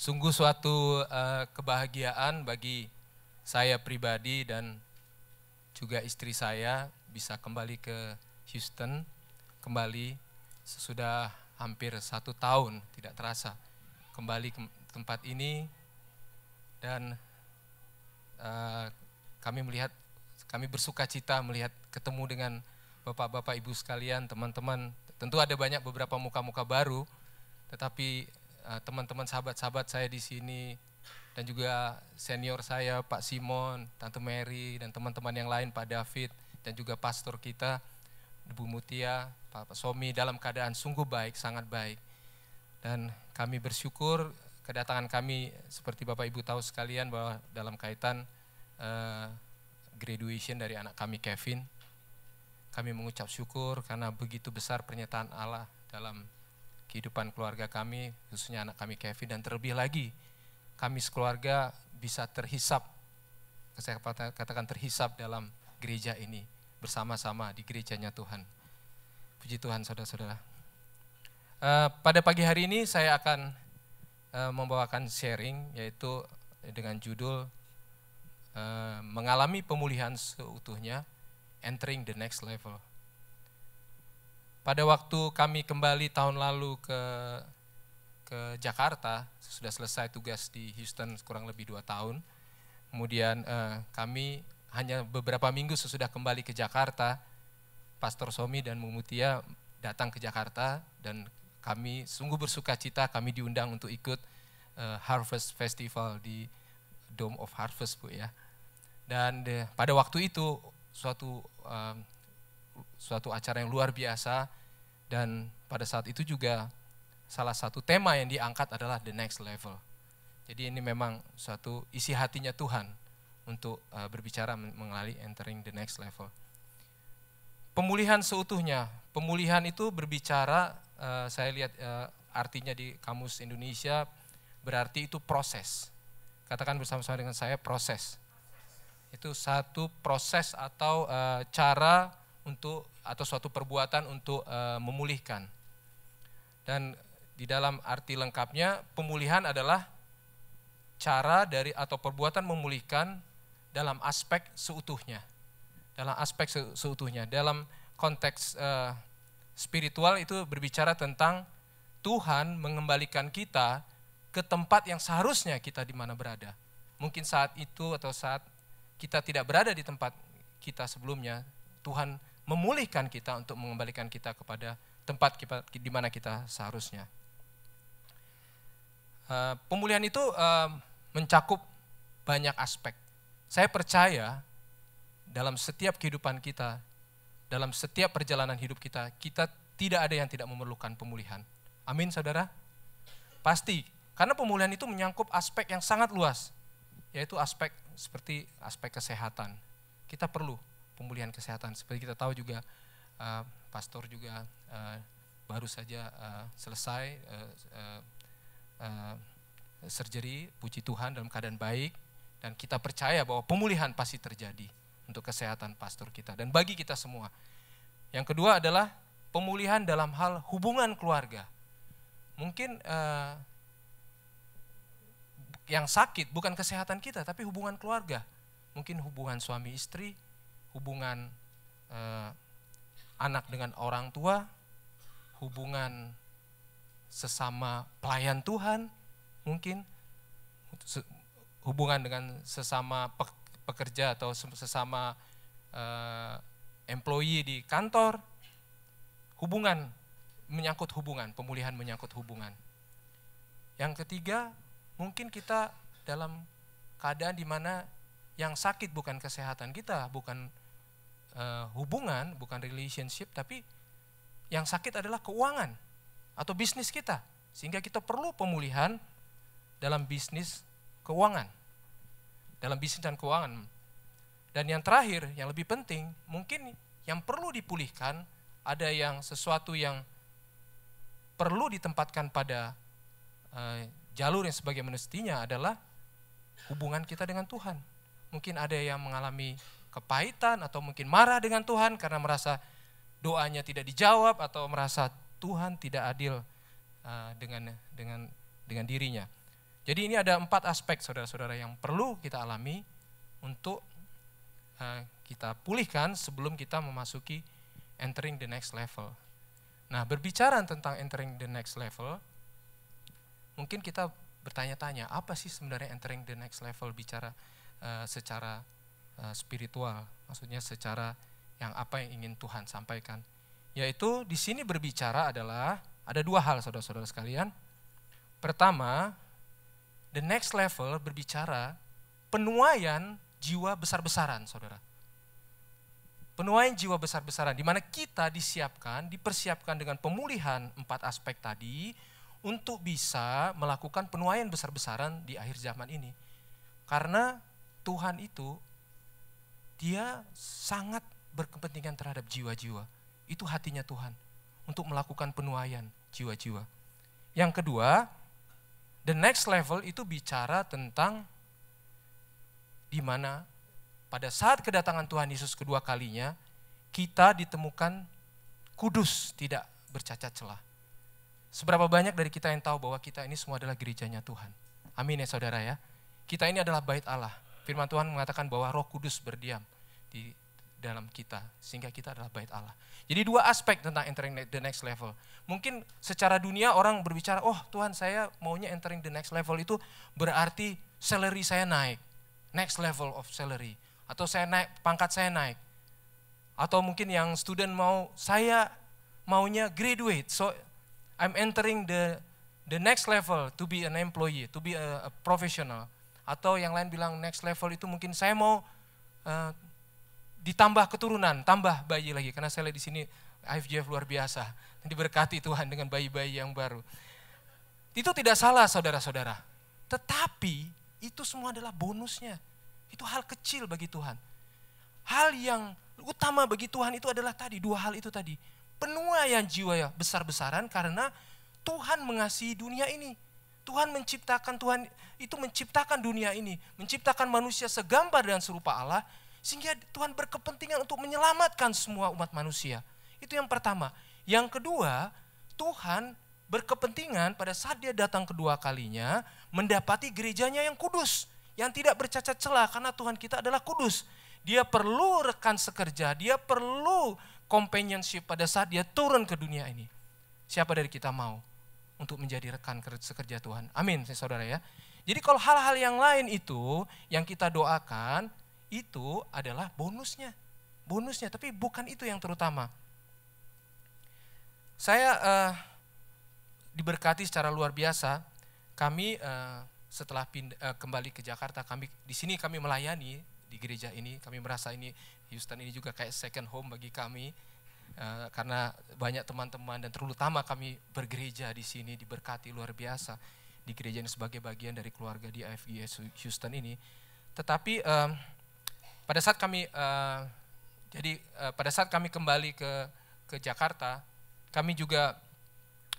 Sungguh suatu uh, kebahagiaan bagi saya pribadi dan juga istri saya bisa kembali ke Houston kembali sesudah hampir satu tahun tidak terasa kembali ke tempat ini. Dan uh, kami melihat kami bersuka cita melihat ketemu dengan bapak-bapak ibu sekalian teman-teman. Tentu ada banyak beberapa muka-muka baru tetapi teman-teman sahabat-sahabat saya di sini dan juga senior saya Pak Simon, Tante Mary dan teman-teman yang lain Pak David dan juga pastor kita Bu Mutia, Pak Somi dalam keadaan sungguh baik, sangat baik. Dan kami bersyukur kedatangan kami seperti Bapak Ibu tahu sekalian bahwa dalam kaitan uh, graduation dari anak kami Kevin, kami mengucap syukur karena begitu besar pernyataan Allah dalam kehidupan keluarga kami, khususnya anak kami Kevin dan terlebih lagi kami sekeluarga bisa terhisap, saya katakan terhisap dalam gereja ini bersama-sama di gerejanya Tuhan. Puji Tuhan saudara-saudara. Uh, pada pagi hari ini saya akan uh, membawakan sharing yaitu dengan judul uh, mengalami pemulihan seutuhnya, entering the next level. Pada waktu kami kembali tahun lalu ke ke Jakarta, sudah selesai tugas di Houston kurang lebih dua tahun. Kemudian uh, kami hanya beberapa minggu sesudah kembali ke Jakarta, Pastor Somi dan Mumutia datang ke Jakarta dan kami sungguh bersuka cita kami diundang untuk ikut uh, Harvest Festival di Dome of Harvest Bu ya. Dan de, pada waktu itu suatu uh, suatu acara yang luar biasa dan pada saat itu juga salah satu tema yang diangkat adalah the next level. Jadi ini memang suatu isi hatinya Tuhan untuk uh, berbicara mengenai entering the next level. Pemulihan seutuhnya, pemulihan itu berbicara, uh, saya lihat uh, artinya di kamus Indonesia berarti itu proses. Katakan bersama-sama dengan saya proses. Itu satu proses atau cara untuk atau suatu perbuatan untuk uh, memulihkan. Dan di dalam arti lengkapnya pemulihan adalah cara dari atau perbuatan memulihkan dalam aspek seutuhnya. Dalam aspek seutuhnya. Dalam konteks uh, spiritual itu berbicara tentang Tuhan mengembalikan kita ke tempat yang seharusnya kita di mana berada. Mungkin saat itu atau saat kita tidak berada di tempat kita sebelumnya, Tuhan memulihkan kita untuk mengembalikan kita kepada tempat kita, di mana kita seharusnya. Uh, pemulihan itu uh, mencakup banyak aspek. Saya percaya dalam setiap kehidupan kita, dalam setiap perjalanan hidup kita, kita tidak ada yang tidak memerlukan pemulihan. Amin saudara? Pasti, karena pemulihan itu menyangkut aspek yang sangat luas, yaitu aspek seperti aspek kesehatan. Kita perlu pemulihan kesehatan. Seperti kita tahu juga, uh, pastor juga uh, baru saja uh, selesai uh, uh, uh, surgery, puji Tuhan dalam keadaan baik, dan kita percaya bahwa pemulihan pasti terjadi untuk kesehatan pastor kita dan bagi kita semua. Yang kedua adalah pemulihan dalam hal hubungan keluarga. Mungkin uh, yang sakit bukan kesehatan kita, tapi hubungan keluarga. Mungkin hubungan suami istri, hubungan uh, anak dengan orang tua, hubungan sesama pelayan Tuhan, mungkin hubungan dengan sesama pekerja atau sesama uh, employee di kantor, hubungan menyangkut hubungan, pemulihan menyangkut hubungan. Yang ketiga, mungkin kita dalam keadaan di mana yang sakit bukan kesehatan kita, bukan uh, hubungan, bukan relationship, tapi yang sakit adalah keuangan atau bisnis kita. Sehingga kita perlu pemulihan dalam bisnis keuangan, dalam bisnis dan keuangan. Dan yang terakhir, yang lebih penting, mungkin yang perlu dipulihkan ada yang sesuatu yang perlu ditempatkan pada uh, jalur yang sebagai mestinya adalah hubungan kita dengan Tuhan. Mungkin ada yang mengalami kepahitan atau mungkin marah dengan Tuhan karena merasa doanya tidak dijawab atau merasa Tuhan tidak adil uh, dengan dengan dengan dirinya. Jadi ini ada empat aspek saudara-saudara yang perlu kita alami untuk uh, kita pulihkan sebelum kita memasuki entering the next level. Nah berbicara tentang entering the next level, mungkin kita bertanya-tanya apa sih sebenarnya entering the next level bicara uh, secara uh, spiritual, maksudnya secara yang apa yang ingin Tuhan sampaikan. Yaitu di sini berbicara adalah ada dua hal saudara-saudara sekalian. Pertama, the next level berbicara penuaian jiwa besar-besaran, saudara. Penuaian jiwa besar-besaran, di mana kita disiapkan, dipersiapkan dengan pemulihan empat aspek tadi, untuk bisa melakukan penuaian besar-besaran di akhir zaman ini. Karena Tuhan itu dia sangat berkepentingan terhadap jiwa-jiwa. Itu hatinya Tuhan untuk melakukan penuaian jiwa-jiwa. Yang kedua, the next level itu bicara tentang di mana pada saat kedatangan Tuhan Yesus kedua kalinya, kita ditemukan kudus, tidak bercacat celah. Seberapa banyak dari kita yang tahu bahwa kita ini semua adalah gerejanya Tuhan. Amin ya saudara ya. Kita ini adalah bait Allah. Firman Tuhan mengatakan bahwa roh kudus berdiam di dalam kita. Sehingga kita adalah bait Allah. Jadi dua aspek tentang entering the next level. Mungkin secara dunia orang berbicara, oh Tuhan saya maunya entering the next level itu berarti salary saya naik. Next level of salary. Atau saya naik, pangkat saya naik. Atau mungkin yang student mau, saya maunya graduate. So I'm entering the the next level to be an employee, to be a, a professional. Atau yang lain bilang next level itu mungkin saya mau uh, ditambah keturunan, tambah bayi lagi. Karena saya lihat di sini IFGF luar biasa. Diberkati Tuhan dengan bayi-bayi yang baru. Itu tidak salah saudara-saudara. Tetapi itu semua adalah bonusnya. Itu hal kecil bagi Tuhan. Hal yang utama bagi Tuhan itu adalah tadi, dua hal itu tadi penuaian jiwa ya besar-besaran karena Tuhan mengasihi dunia ini. Tuhan menciptakan Tuhan itu menciptakan dunia ini, menciptakan manusia segambar dan serupa Allah sehingga Tuhan berkepentingan untuk menyelamatkan semua umat manusia. Itu yang pertama. Yang kedua, Tuhan berkepentingan pada saat dia datang kedua kalinya mendapati gerejanya yang kudus, yang tidak bercacat celah karena Tuhan kita adalah kudus. Dia perlu rekan sekerja, dia perlu companionship pada saat dia turun ke dunia ini. Siapa dari kita mau untuk menjadi rekan sekerja Tuhan? Amin, saudara ya. Jadi kalau hal-hal yang lain itu yang kita doakan itu adalah bonusnya. Bonusnya, tapi bukan itu yang terutama. Saya uh, diberkati secara luar biasa. Kami uh, setelah pindah, uh, kembali ke Jakarta, kami di sini kami melayani di gereja ini. Kami merasa ini Houston ini juga kayak second home bagi kami uh, karena banyak teman-teman dan terutama kami bergereja di sini diberkati luar biasa di gereja ini sebagai bagian dari keluarga di AFGS Houston ini. Tetapi uh, pada saat kami uh, jadi uh, pada saat kami kembali ke ke Jakarta, kami juga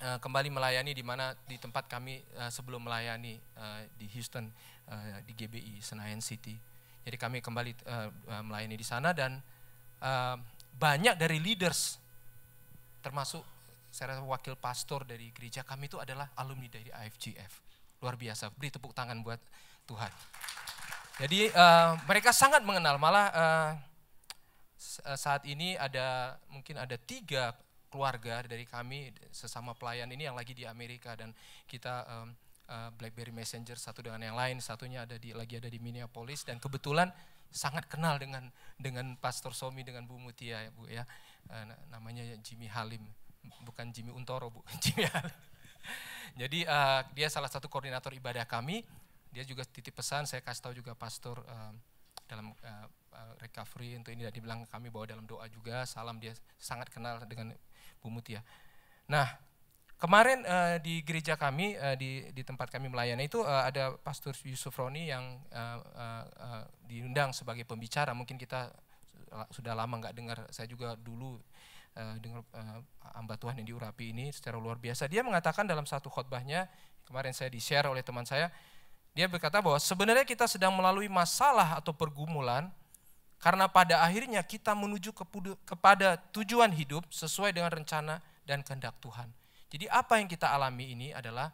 uh, kembali melayani di mana di tempat kami uh, sebelum melayani uh, di Houston uh, di GBI Senayan City. Jadi kami kembali uh, melayani di sana dan banyak dari leaders termasuk saya rasa wakil pastor dari gereja kami itu adalah alumni dari IFGF. Luar biasa, beri tepuk tangan buat Tuhan. Jadi uh, mereka sangat mengenal, malah uh, saat ini ada mungkin ada tiga keluarga dari kami sesama pelayan ini yang lagi di Amerika dan kita um, uh, BlackBerry Messenger satu dengan yang lain, satunya ada di lagi ada di Minneapolis dan kebetulan sangat kenal dengan dengan Pastor Somi dengan Bu Mutia ya Bu ya. Uh, namanya Jimmy Halim, bukan Jimmy Untoro Bu, Jimmy Halim. Jadi uh, dia salah satu koordinator ibadah kami. Dia juga titip pesan, saya kasih tahu juga pastor uh, dalam uh, recovery untuk ini dia bilang kami bawa dalam doa juga. Salam dia sangat kenal dengan Bu Mutia. Nah, Kemarin uh, di gereja kami uh, di di tempat kami melayani itu uh, ada Pastor Yusuf Roni yang uh, uh, uh, diundang sebagai pembicara. Mungkin kita sudah lama nggak dengar. Saya juga dulu uh, dengar uh, Tuhan yang diurapi ini secara luar biasa. Dia mengatakan dalam satu khotbahnya kemarin saya di share oleh teman saya. Dia berkata bahwa sebenarnya kita sedang melalui masalah atau pergumulan karena pada akhirnya kita menuju kepada tujuan hidup sesuai dengan rencana dan kehendak Tuhan. Jadi apa yang kita alami ini adalah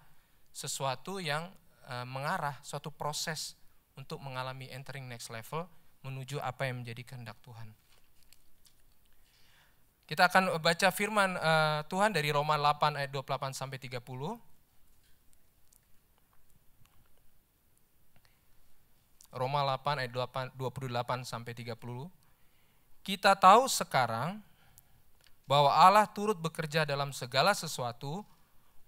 sesuatu yang uh, mengarah suatu proses untuk mengalami entering next level menuju apa yang menjadi kehendak Tuhan. Kita akan baca firman uh, Tuhan dari Roma 8 ayat 28 sampai 30. Roma 8 ayat 28 sampai 30. Kita tahu sekarang bahwa Allah turut bekerja dalam segala sesuatu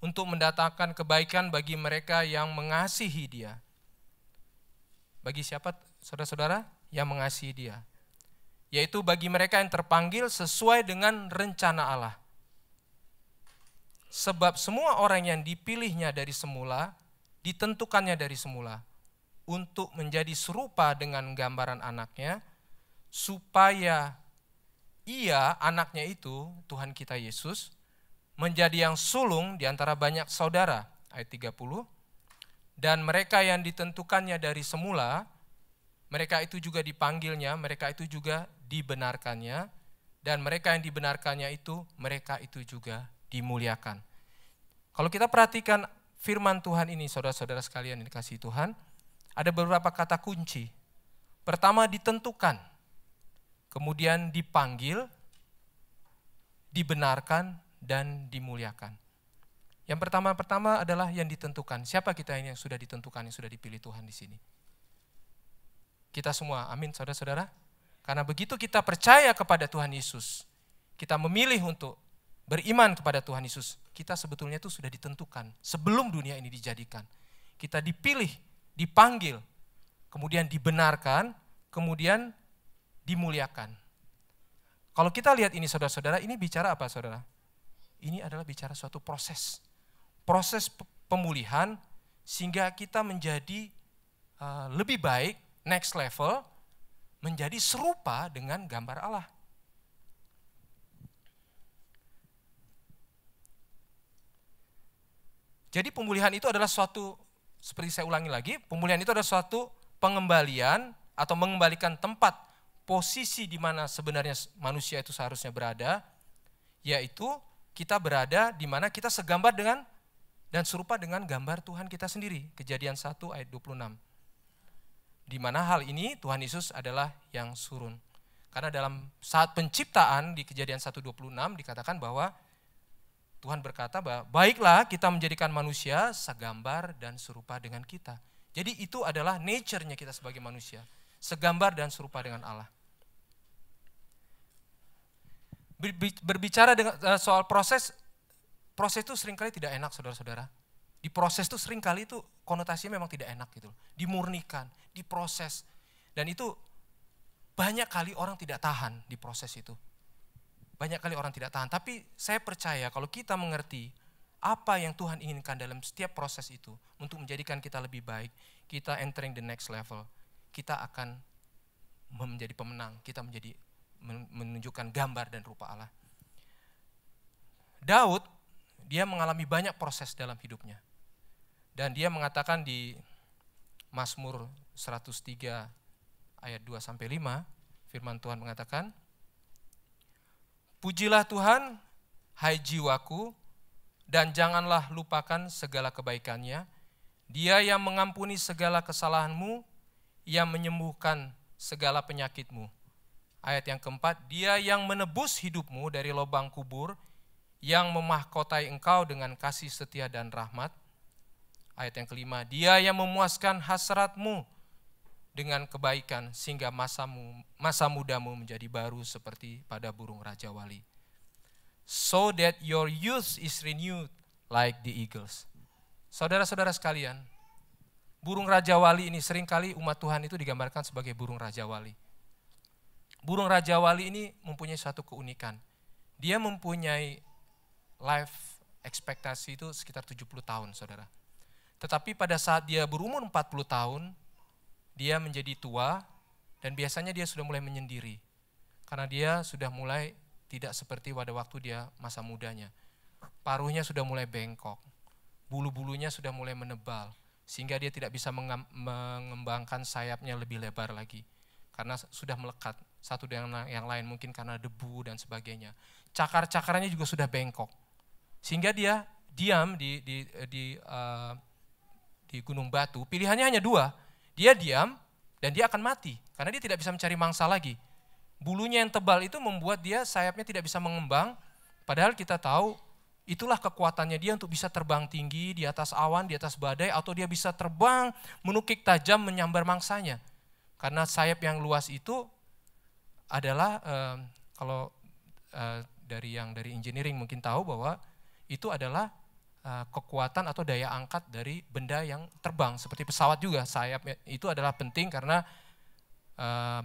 untuk mendatangkan kebaikan bagi mereka yang mengasihi Dia. Bagi siapa saudara-saudara yang mengasihi Dia? yaitu bagi mereka yang terpanggil sesuai dengan rencana Allah. Sebab semua orang yang dipilihnya dari semula, ditentukannya dari semula, untuk menjadi serupa dengan gambaran anaknya, supaya ia, anaknya itu, Tuhan kita Yesus, menjadi yang sulung di antara banyak saudara, ayat 30, dan mereka yang ditentukannya dari semula, mereka itu juga dipanggilnya, mereka itu juga dibenarkannya, dan mereka yang dibenarkannya itu, mereka itu juga dimuliakan. Kalau kita perhatikan firman Tuhan ini, saudara-saudara sekalian yang dikasih Tuhan, ada beberapa kata kunci. Pertama ditentukan, kemudian dipanggil, dibenarkan, dan dimuliakan. Yang pertama-pertama adalah yang ditentukan. Siapa kita ini yang sudah ditentukan, yang sudah dipilih Tuhan di sini? Kita semua, amin saudara-saudara. Karena begitu kita percaya kepada Tuhan Yesus, kita memilih untuk beriman kepada Tuhan Yesus, kita sebetulnya itu sudah ditentukan sebelum dunia ini dijadikan. Kita dipilih, dipanggil, kemudian dibenarkan, kemudian dimuliakan. Kalau kita lihat ini saudara-saudara, ini bicara apa saudara? Ini adalah bicara suatu proses. Proses pemulihan sehingga kita menjadi uh, lebih baik next level menjadi serupa dengan gambar Allah. Jadi pemulihan itu adalah suatu, seperti saya ulangi lagi, pemulihan itu adalah suatu pengembalian atau mengembalikan tempat posisi di mana sebenarnya manusia itu seharusnya berada, yaitu kita berada di mana kita segambar dengan dan serupa dengan gambar Tuhan kita sendiri. Kejadian 1 ayat 26 di mana hal ini Tuhan Yesus adalah yang surun. Karena dalam saat penciptaan di kejadian 1.26 dikatakan bahwa Tuhan berkata bahwa baiklah kita menjadikan manusia segambar dan serupa dengan kita. Jadi itu adalah nature-nya kita sebagai manusia. Segambar dan serupa dengan Allah. Berbicara dengan eh, soal proses, proses itu sering kali tidak enak saudara-saudara. Di proses itu sering kali itu konotasinya memang tidak enak gitu. Dimurnikan, diproses. Dan itu banyak kali orang tidak tahan di proses itu. Banyak kali orang tidak tahan. Tapi saya percaya kalau kita mengerti apa yang Tuhan inginkan dalam setiap proses itu untuk menjadikan kita lebih baik, kita entering the next level, kita akan menjadi pemenang, kita menjadi menunjukkan gambar dan rupa Allah. Daud, dia mengalami banyak proses dalam hidupnya. Dan dia mengatakan di Mazmur 103 ayat 2 sampai 5, firman Tuhan mengatakan, Pujilah Tuhan, hai jiwaku, dan janganlah lupakan segala kebaikannya. Dia yang mengampuni segala kesalahanmu, yang menyembuhkan segala penyakitmu. Ayat yang keempat, dia yang menebus hidupmu dari lubang kubur, yang memahkotai engkau dengan kasih setia dan rahmat. Ayat yang kelima, dia yang memuaskan hasratmu dengan kebaikan sehingga masamu, masa mudamu menjadi baru seperti pada burung Raja Wali. So that your youth is renewed like the eagles. Saudara-saudara sekalian, burung Raja Wali ini sering kali umat Tuhan itu digambarkan sebagai burung Raja Wali. Burung Raja Wali ini mempunyai suatu keunikan. Dia mempunyai life ekspektasi itu sekitar 70 tahun, saudara. Tetapi pada saat dia berumur 40 tahun, dia menjadi tua dan biasanya dia sudah mulai menyendiri. Karena dia sudah mulai tidak seperti pada waktu dia masa mudanya. Paruhnya sudah mulai bengkok, bulu-bulunya sudah mulai menebal, sehingga dia tidak bisa mengembangkan sayapnya lebih lebar lagi. Karena sudah melekat satu dengan yang lain, mungkin karena debu dan sebagainya. Cakar-cakarnya juga sudah bengkok. Sehingga dia diam di, di, di uh, di gunung batu, pilihannya hanya dua. Dia diam dan dia akan mati karena dia tidak bisa mencari mangsa lagi. Bulunya yang tebal itu membuat dia sayapnya tidak bisa mengembang, padahal kita tahu itulah kekuatannya dia untuk bisa terbang tinggi di atas awan, di atas badai, atau dia bisa terbang menukik tajam menyambar mangsanya. Karena sayap yang luas itu adalah eh, kalau eh, dari yang dari engineering mungkin tahu bahwa itu adalah eh, kekuatan atau daya angkat dari benda yang terbang seperti pesawat juga. Sayap itu adalah penting karena eh,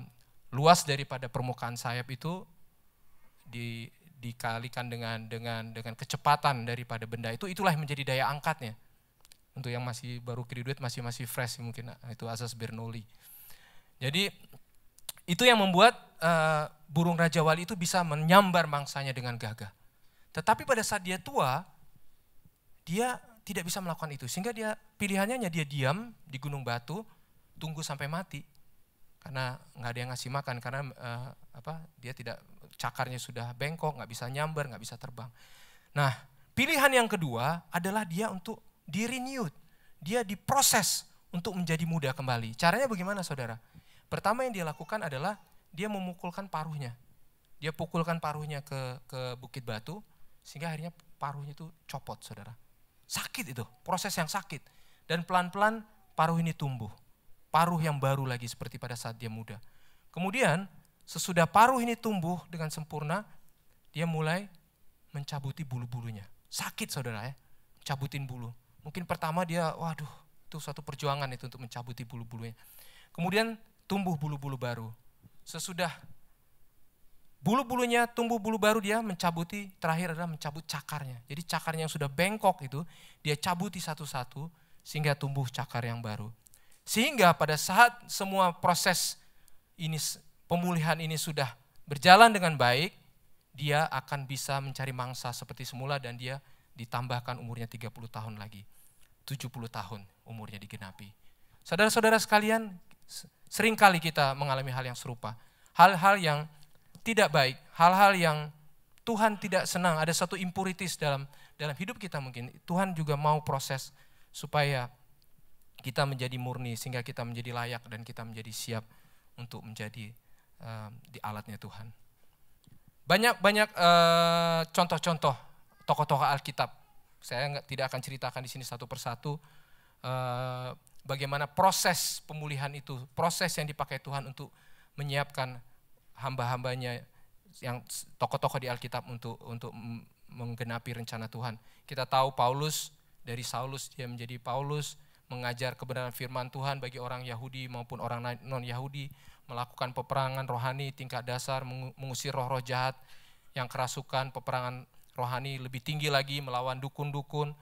luas daripada permukaan sayap itu di, dikalikan dengan dengan dengan kecepatan daripada benda itu. Itulah yang menjadi daya angkatnya. Untuk yang masih baru graduate masih masih fresh mungkin itu asas Bernoulli. Jadi itu yang membuat uh, burung raja wali itu bisa menyambar mangsanya dengan gagah. Tetapi pada saat dia tua dia tidak bisa melakukan itu. Sehingga dia pilihannya hanya dia diam di gunung batu tunggu sampai mati. Karena nggak ada yang ngasih makan karena uh, apa dia tidak cakarnya sudah bengkok nggak bisa nyamber nggak bisa terbang. Nah pilihan yang kedua adalah dia untuk di renewed dia diproses untuk menjadi muda kembali. Caranya bagaimana saudara pertama yang dia lakukan adalah dia memukulkan paruhnya dia pukulkan paruhnya ke ke bukit batu sehingga akhirnya paruhnya itu copot saudara sakit itu proses yang sakit dan pelan-pelan paruh ini tumbuh paruh yang baru lagi seperti pada saat dia muda. Kemudian sesudah paruh ini tumbuh dengan sempurna, dia mulai mencabuti bulu-bulunya. Sakit saudara ya, cabutin bulu. Mungkin pertama dia, waduh itu suatu perjuangan itu untuk mencabuti bulu-bulunya. Kemudian tumbuh bulu-bulu baru. Sesudah bulu-bulunya tumbuh bulu baru dia mencabuti, terakhir adalah mencabut cakarnya. Jadi cakarnya yang sudah bengkok itu dia cabuti satu-satu sehingga tumbuh cakar yang baru. Sehingga pada saat semua proses ini pemulihan ini sudah berjalan dengan baik, dia akan bisa mencari mangsa seperti semula dan dia ditambahkan umurnya 30 tahun lagi. 70 tahun umurnya digenapi. Saudara-saudara sekalian, sering kali kita mengalami hal yang serupa. Hal-hal yang tidak baik, hal-hal yang Tuhan tidak senang, ada satu impurities dalam dalam hidup kita mungkin. Tuhan juga mau proses supaya kita menjadi murni sehingga kita menjadi layak dan kita menjadi siap untuk menjadi uh, di alatnya Tuhan. Banyak-banyak uh, contoh-contoh tokoh-tokoh Alkitab. Saya tidak akan ceritakan di sini satu persatu uh, bagaimana proses pemulihan itu, proses yang dipakai Tuhan untuk menyiapkan hamba-hambanya yang tokoh-tokoh di Alkitab untuk untuk menggenapi rencana Tuhan. Kita tahu Paulus dari Saulus dia menjadi Paulus, mengajar kebenaran firman Tuhan bagi orang Yahudi maupun orang non-Yahudi, melakukan peperangan rohani tingkat dasar, mengusir roh-roh jahat yang kerasukan, peperangan rohani lebih tinggi lagi melawan dukun-dukun.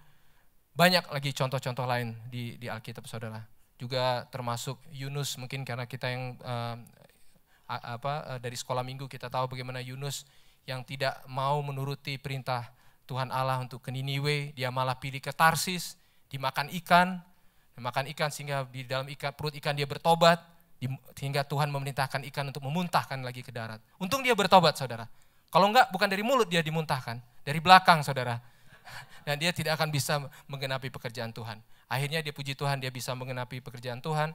Banyak lagi contoh-contoh lain di, di Alkitab saudara. Juga termasuk Yunus mungkin karena kita yang uh, apa uh, dari sekolah minggu kita tahu bagaimana Yunus yang tidak mau menuruti perintah Tuhan Allah untuk ke Niniwe, dia malah pilih ke Tarsis, dimakan ikan, makan ikan sehingga di dalam ikan perut ikan dia bertobat sehingga Tuhan memerintahkan ikan untuk memuntahkan lagi ke darat. Untung dia bertobat saudara. Kalau enggak bukan dari mulut dia dimuntahkan, dari belakang saudara. Dan dia tidak akan bisa menggenapi pekerjaan Tuhan. Akhirnya dia puji Tuhan dia bisa menggenapi pekerjaan Tuhan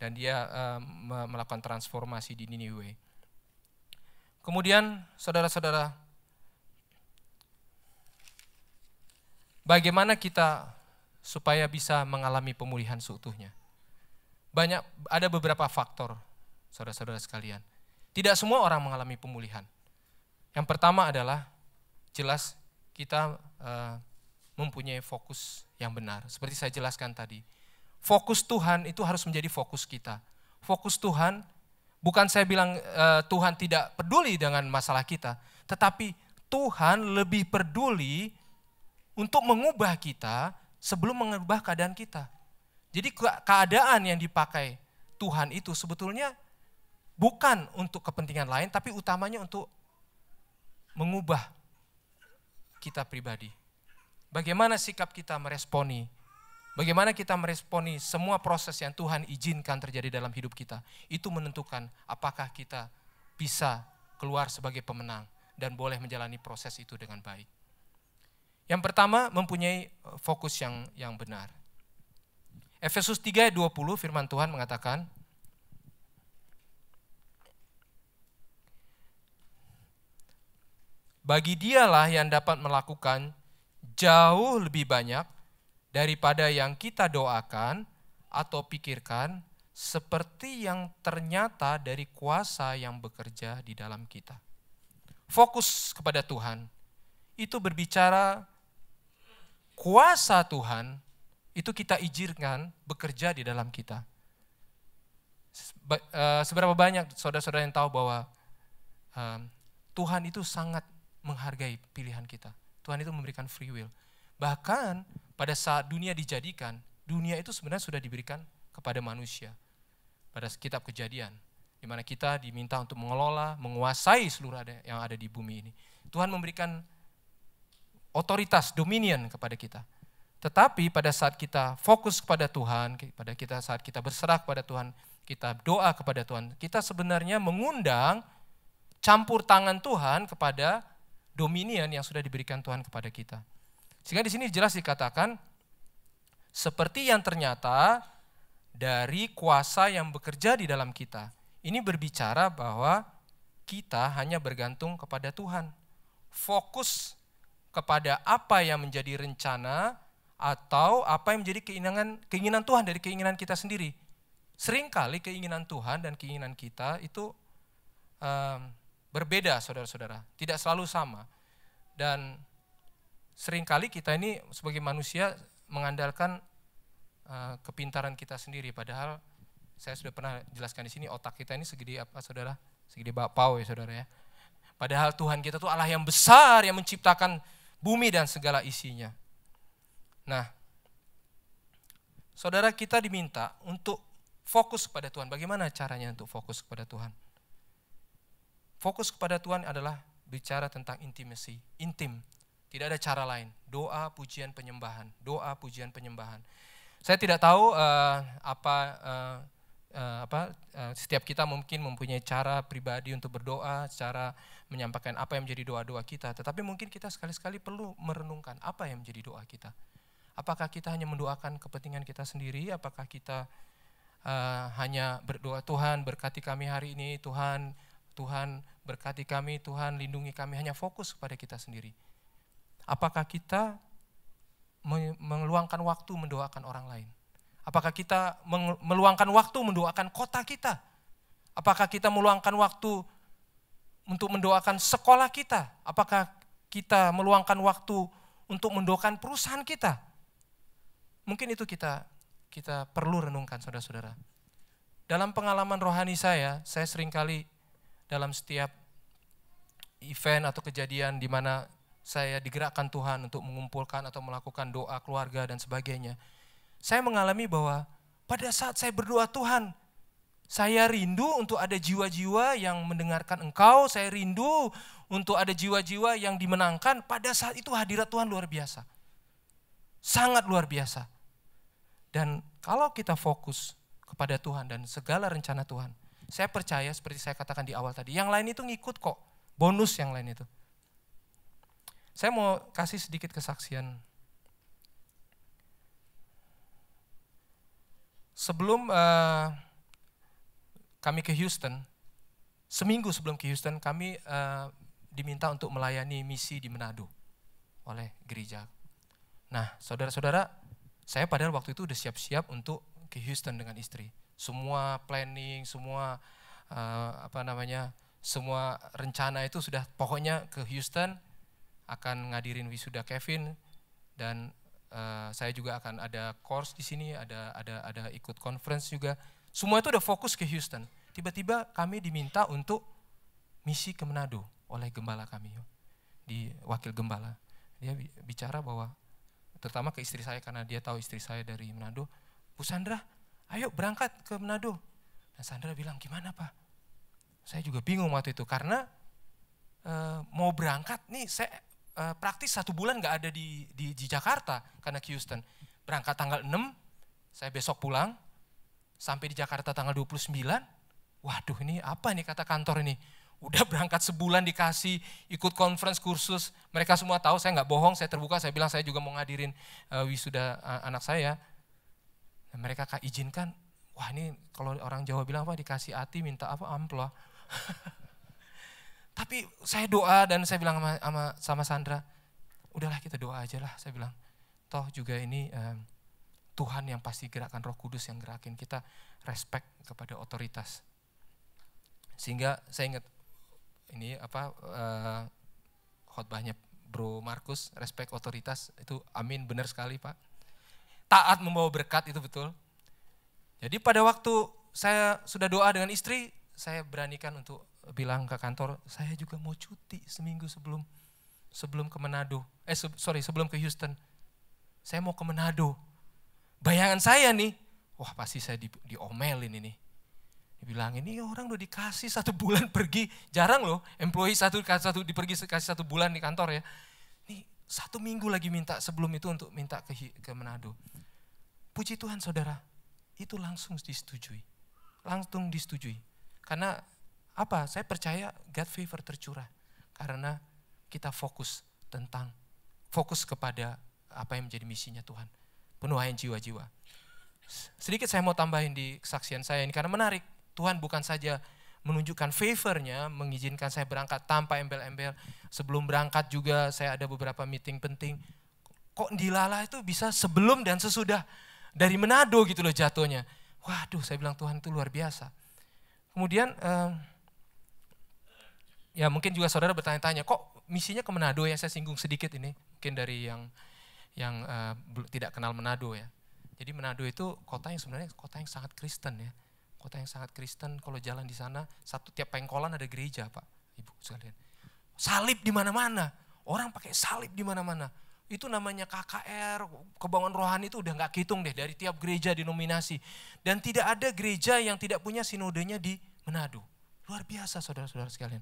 dan dia uh, melakukan transformasi di Niniwe. Kemudian saudara-saudara bagaimana kita supaya bisa mengalami pemulihan seutuhnya. Banyak ada beberapa faktor, saudara-saudara sekalian. Tidak semua orang mengalami pemulihan. Yang pertama adalah jelas kita uh, mempunyai fokus yang benar. Seperti saya jelaskan tadi, fokus Tuhan itu harus menjadi fokus kita. Fokus Tuhan bukan saya bilang uh, Tuhan tidak peduli dengan masalah kita, tetapi Tuhan lebih peduli untuk mengubah kita sebelum mengubah keadaan kita. Jadi keadaan yang dipakai Tuhan itu sebetulnya bukan untuk kepentingan lain, tapi utamanya untuk mengubah kita pribadi. Bagaimana sikap kita meresponi, bagaimana kita meresponi semua proses yang Tuhan izinkan terjadi dalam hidup kita. Itu menentukan apakah kita bisa keluar sebagai pemenang dan boleh menjalani proses itu dengan baik. Yang pertama mempunyai eh, fokus yang yang benar. Efesus 3 ayat 20 firman Tuhan mengatakan, Bagi dialah yang dapat melakukan jauh lebih banyak daripada yang kita doakan atau pikirkan, seperti yang ternyata dari kuasa yang bekerja di dalam kita. Fokus kepada Tuhan, itu berbicara kuasa Tuhan itu kita izinkan bekerja di dalam kita. Eh, seberapa banyak saudara-saudara yang tahu bahwa Tuhan itu sangat menghargai pilihan kita. Tuhan itu memberikan free will. Bahkan pada saat dunia dijadikan, dunia itu sebenarnya sudah diberikan kepada manusia. Pada kitab kejadian, di mana kita diminta untuk mengelola, menguasai seluruh yang ada di bumi ini. Tuhan memberikan otoritas, dominion kepada kita. Tetapi pada saat kita fokus kepada Tuhan, pada kita saat kita berserah kepada Tuhan, kita doa kepada Tuhan, kita sebenarnya mengundang campur tangan Tuhan kepada dominion yang sudah diberikan Tuhan kepada kita. Sehingga di sini jelas dikatakan seperti yang ternyata dari kuasa yang bekerja di dalam kita. Ini berbicara bahwa kita hanya bergantung kepada Tuhan. Fokus kepada apa yang menjadi rencana atau apa yang menjadi keinginan keinginan Tuhan dari keinginan kita sendiri. Seringkali keinginan Tuhan dan keinginan kita itu um, berbeda, saudara-saudara. Tidak selalu sama. Dan sering kali kita ini sebagai manusia mengandalkan uh, kepintaran kita sendiri. Padahal saya sudah pernah jelaskan di sini otak kita ini segede apa, saudara? Segede bapau ya, saudara ya. Padahal Tuhan kita tuh Allah yang besar yang menciptakan bumi dan segala isinya. Nah, saudara kita diminta untuk fokus kepada Tuhan. Bagaimana caranya untuk fokus kepada Tuhan? Fokus kepada Tuhan adalah bicara tentang intimacy, intim. Tidak ada cara lain. Doa, pujian, penyembahan. Doa, pujian, penyembahan. Saya tidak tahu uh, apa uh, uh, apa uh, setiap kita mungkin mempunyai cara pribadi untuk berdoa, cara menyampaikan apa yang menjadi doa-doa kita. Tetapi mungkin kita sekali-sekali perlu merenungkan apa yang menjadi doa kita. Apakah kita hanya mendoakan kepentingan kita sendiri? Apakah kita uh, hanya berdoa Tuhan berkati kami hari ini, Tuhan Tuhan berkati kami, Tuhan lindungi kami, hanya fokus kepada kita sendiri. Apakah kita meluangkan waktu mendoakan orang lain? Apakah kita meluangkan waktu mendoakan kota kita? Apakah kita meluangkan waktu untuk mendoakan sekolah kita? Apakah kita meluangkan waktu untuk mendoakan perusahaan kita? Mungkin itu kita kita perlu renungkan saudara-saudara. Dalam pengalaman rohani saya, saya sering kali dalam setiap event atau kejadian di mana saya digerakkan Tuhan untuk mengumpulkan atau melakukan doa keluarga dan sebagainya. Saya mengalami bahwa pada saat saya berdoa Tuhan, saya rindu untuk ada jiwa-jiwa yang mendengarkan engkau, saya rindu untuk ada jiwa-jiwa yang dimenangkan. Pada saat itu hadirat Tuhan luar biasa. Sangat luar biasa. Dan kalau kita fokus kepada Tuhan dan segala rencana Tuhan, saya percaya seperti saya katakan di awal tadi, yang lain itu ngikut kok, bonus yang lain itu. Saya mau kasih sedikit kesaksian. Sebelum uh, kami ke Houston, seminggu sebelum ke Houston, kami uh, diminta untuk melayani misi di Manado oleh gereja. Nah, saudara-saudara, saya padahal waktu itu udah siap-siap untuk ke Houston dengan istri. Semua planning, semua uh, apa namanya, semua rencana itu sudah pokoknya ke Houston akan ngadirin wisuda Kevin dan uh, saya juga akan ada course di sini, ada ada ada ikut conference juga. Semua itu udah fokus ke Houston. Tiba-tiba kami diminta untuk misi ke Manado oleh gembala kami di wakil gembala. Dia bicara bahwa terutama ke istri saya karena dia tahu istri saya dari Manado. Bu Sandra, ayo berangkat ke Manado. Dan Sandra bilang, gimana Pak? Saya juga bingung waktu itu karena e, mau berangkat nih saya e, praktis satu bulan gak ada di, di, di Jakarta karena Houston. Berangkat tanggal 6, saya besok pulang, sampai di Jakarta tanggal 29, waduh ini apa nih kata kantor ini? udah berangkat sebulan dikasih ikut conference kursus mereka semua tahu saya nggak bohong saya terbuka saya bilang saya juga mau ngadirin uh, wisuda anak saya mereka izinkan, wah ini kalau orang Jawa bilang apa dikasih hati minta apa amplo. Tapi saya doa dan saya bilang sama, sama, sama Sandra, udahlah kita doa aja lah, saya bilang. Toh juga ini um, Tuhan yang pasti gerakan roh kudus yang gerakin kita respect kepada otoritas. Sehingga saya ingat ini apa uh, khotbahnya Bro Markus, respect otoritas itu amin benar sekali Pak. Taat membawa berkat itu betul. Jadi pada waktu saya sudah doa dengan istri, saya beranikan untuk bilang ke kantor, saya juga mau cuti seminggu sebelum sebelum ke Manado. Eh sorry, sebelum ke Houston. Saya mau ke Manado. Bayangan saya nih, wah pasti saya di, diomelin ini. Dibilang ini orang udah dikasih satu bulan pergi, jarang loh employee satu satu dipergi kasih satu bulan di kantor ya. Nih satu minggu lagi minta sebelum itu untuk minta ke ke Manado. Puji Tuhan saudara, itu langsung disetujui, langsung disetujui. Karena apa? Saya percaya God favor tercurah karena kita fokus tentang fokus kepada apa yang menjadi misinya Tuhan. Penuaian jiwa-jiwa. Sedikit saya mau tambahin di kesaksian saya ini karena menarik. Tuhan bukan saja menunjukkan favornya, mengizinkan saya berangkat tanpa embel-embel. Sebelum berangkat juga saya ada beberapa meeting penting. Kok dilala itu bisa sebelum dan sesudah dari Manado gitu loh jatuhnya. Waduh, saya bilang Tuhan itu luar biasa. Kemudian um, ya mungkin juga saudara bertanya-tanya, kok misinya ke Manado ya? Saya singgung sedikit ini, mungkin dari yang yang uh, tidak kenal Manado ya. Jadi Manado itu kota yang sebenarnya kota yang sangat Kristen ya. Kota yang sangat Kristen, kalau jalan di sana, satu tiap pengkolan ada gereja Pak, Ibu sekalian. Salib di mana-mana, orang pakai salib di mana-mana. Itu namanya KKR, kebangunan rohani itu udah nggak hitung deh dari tiap gereja denominasi. Dan tidak ada gereja yang tidak punya sinodenya di Manado. Luar biasa saudara-saudara sekalian.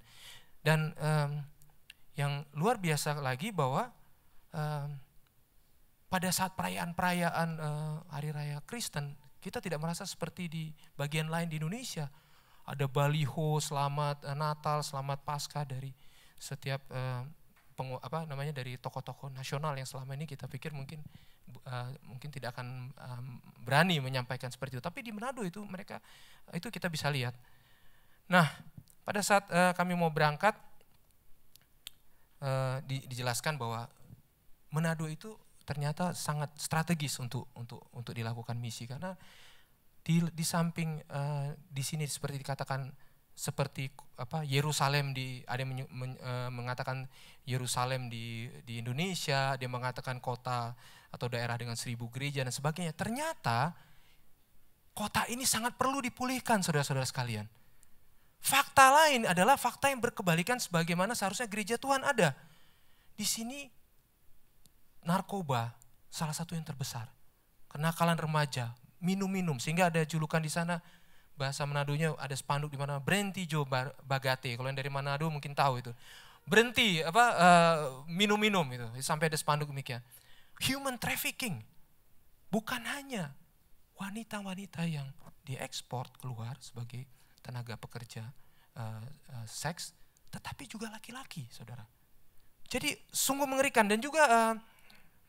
Dan um, yang luar biasa lagi bahwa um, pada saat perayaan-perayaan uh, hari raya Kristen, kita tidak merasa seperti di bagian lain di Indonesia. Ada baliho selamat uh, Natal, selamat Paskah dari setiap uh, pengu, apa namanya dari tokoh-tokoh nasional yang selama ini kita pikir mungkin uh, mungkin tidak akan um, berani menyampaikan seperti itu. Tapi di Manado itu mereka itu kita bisa lihat. Nah, pada saat uh, kami mau berangkat, uh, di, dijelaskan bahwa Manado itu ternyata sangat strategis untuk untuk untuk dilakukan misi karena di di samping uh, di sini seperti dikatakan seperti apa Yerusalem di ada yang uh, mengatakan Yerusalem di di Indonesia, dia mengatakan kota atau daerah dengan seribu gereja dan sebagainya. Ternyata kota ini sangat perlu dipulihkan saudara-saudara sekalian. Fakta lain adalah fakta yang berkebalikan sebagaimana seharusnya gereja Tuhan ada. Di sini narkoba salah satu yang terbesar. Kenakalan remaja, minum-minum sehingga ada julukan di sana bahasa Manadonya ada spanduk di mana berhenti Jo Bagate. Kalau yang dari Manado mungkin tahu itu. Berhenti apa uh, minum-minum itu sampai ada spanduk demikian. Human trafficking bukan hanya wanita-wanita yang diekspor keluar sebagai tenaga pekerja uh, uh, seks, tetapi juga laki-laki, saudara. Jadi sungguh mengerikan dan juga uh,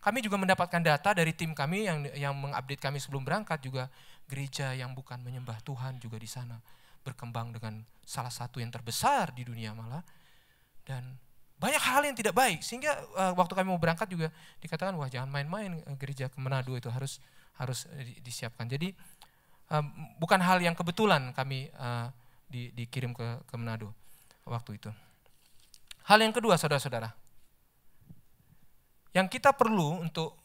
kami juga mendapatkan data dari tim kami yang yang mengupdate kami sebelum berangkat juga gereja yang bukan menyembah Tuhan juga di sana berkembang dengan salah satu yang terbesar di dunia malah dan banyak hal yang tidak baik sehingga uh, waktu kami mau berangkat juga dikatakan wah jangan main-main uh, gereja ke Manado itu harus harus disiapkan. Jadi bukan hal yang kebetulan kami uh, di, dikirim ke, ke Manado waktu itu. Hal yang kedua saudara-saudara, yang kita perlu untuk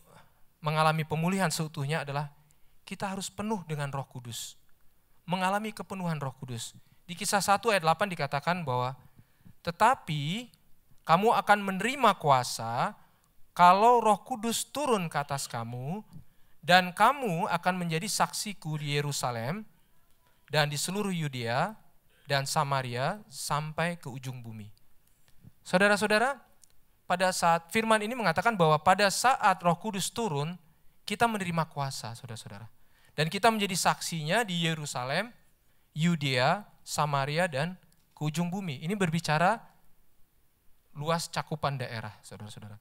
mengalami pemulihan seutuhnya adalah kita harus penuh dengan roh kudus. Mengalami kepenuhan roh kudus. Di kisah 1 ayat 8 dikatakan bahwa tetapi kamu akan menerima kuasa kalau roh kudus turun ke atas kamu dan kamu akan menjadi saksiku di Yerusalem dan di seluruh Yudea dan Samaria sampai ke ujung bumi. Saudara-saudara, pada saat firman ini mengatakan bahwa pada saat Roh Kudus turun, kita menerima kuasa, saudara-saudara. Dan kita menjadi saksinya di Yerusalem, Yudea, Samaria dan ke ujung bumi. Ini berbicara luas cakupan daerah, saudara-saudara.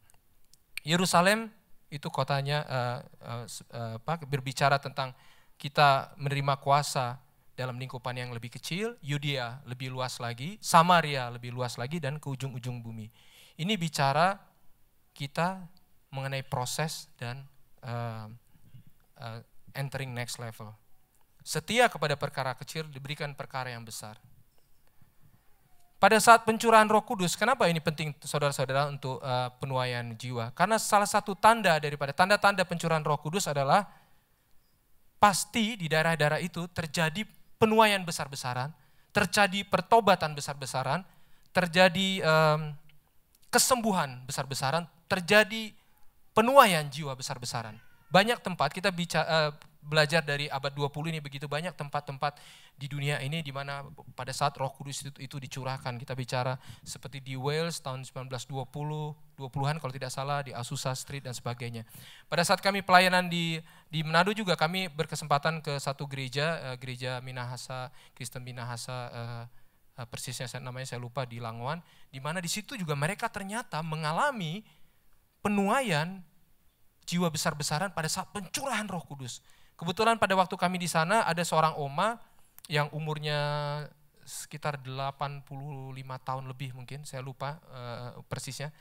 Yerusalem itu kotanya uh, uh, apa, berbicara tentang kita menerima kuasa dalam lingkupan yang lebih kecil, Yudea lebih luas lagi, Samaria lebih luas lagi, dan ke ujung-ujung bumi. Ini bicara kita mengenai proses dan uh, uh, entering next level. Setia kepada perkara kecil diberikan perkara yang besar. Pada saat pencurahan Roh Kudus, kenapa ini penting saudara-saudara untuk uh, penuaian jiwa? Karena salah satu tanda daripada tanda-tanda pencurahan Roh Kudus adalah pasti di daerah-daerah itu terjadi penuaian besar-besaran, terjadi pertobatan besar-besaran, terjadi um, kesembuhan besar-besaran, terjadi penuaian jiwa besar-besaran. Banyak tempat kita bicara, uh, belajar dari abad 20 ini begitu banyak tempat-tempat di dunia ini di mana pada saat Roh Kudus itu, itu dicurahkan. Kita bicara seperti di Wales tahun 1920, 20-an kalau tidak salah di Azusa Street dan sebagainya. Pada saat kami pelayanan di di Manado juga kami berkesempatan ke satu gereja, uh, gereja Minahasa, Kristen Minahasa uh, persisnya saya, namanya saya lupa di Langwan, di mana di situ juga mereka ternyata mengalami penuaian jiwa besar-besaran pada saat pencurahan Roh Kudus. Kebetulan pada waktu kami di sana ada seorang oma yang umurnya sekitar 85 tahun lebih mungkin, saya lupa uh, persisnya.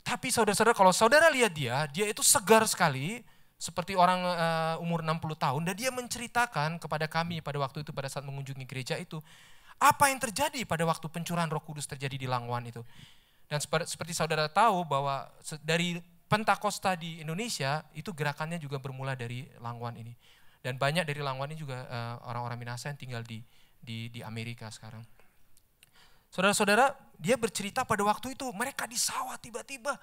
Tapi saudara-saudara kalau saudara lihat dia, dia itu segar sekali, seperti orang uh, umur 60 tahun, dan dia menceritakan kepada kami pada waktu itu, pada saat mengunjungi gereja itu, apa yang terjadi pada waktu pencurahan roh kudus terjadi di Langwan itu. Dan seperti saudara tahu bahwa dari Pentakosta di Indonesia itu gerakannya juga bermula dari Langwan ini. Dan banyak dari Langwan ini juga uh, orang-orang Minasa yang tinggal di, di, di Amerika sekarang. Saudara-saudara, dia bercerita pada waktu itu mereka di sawah tiba-tiba,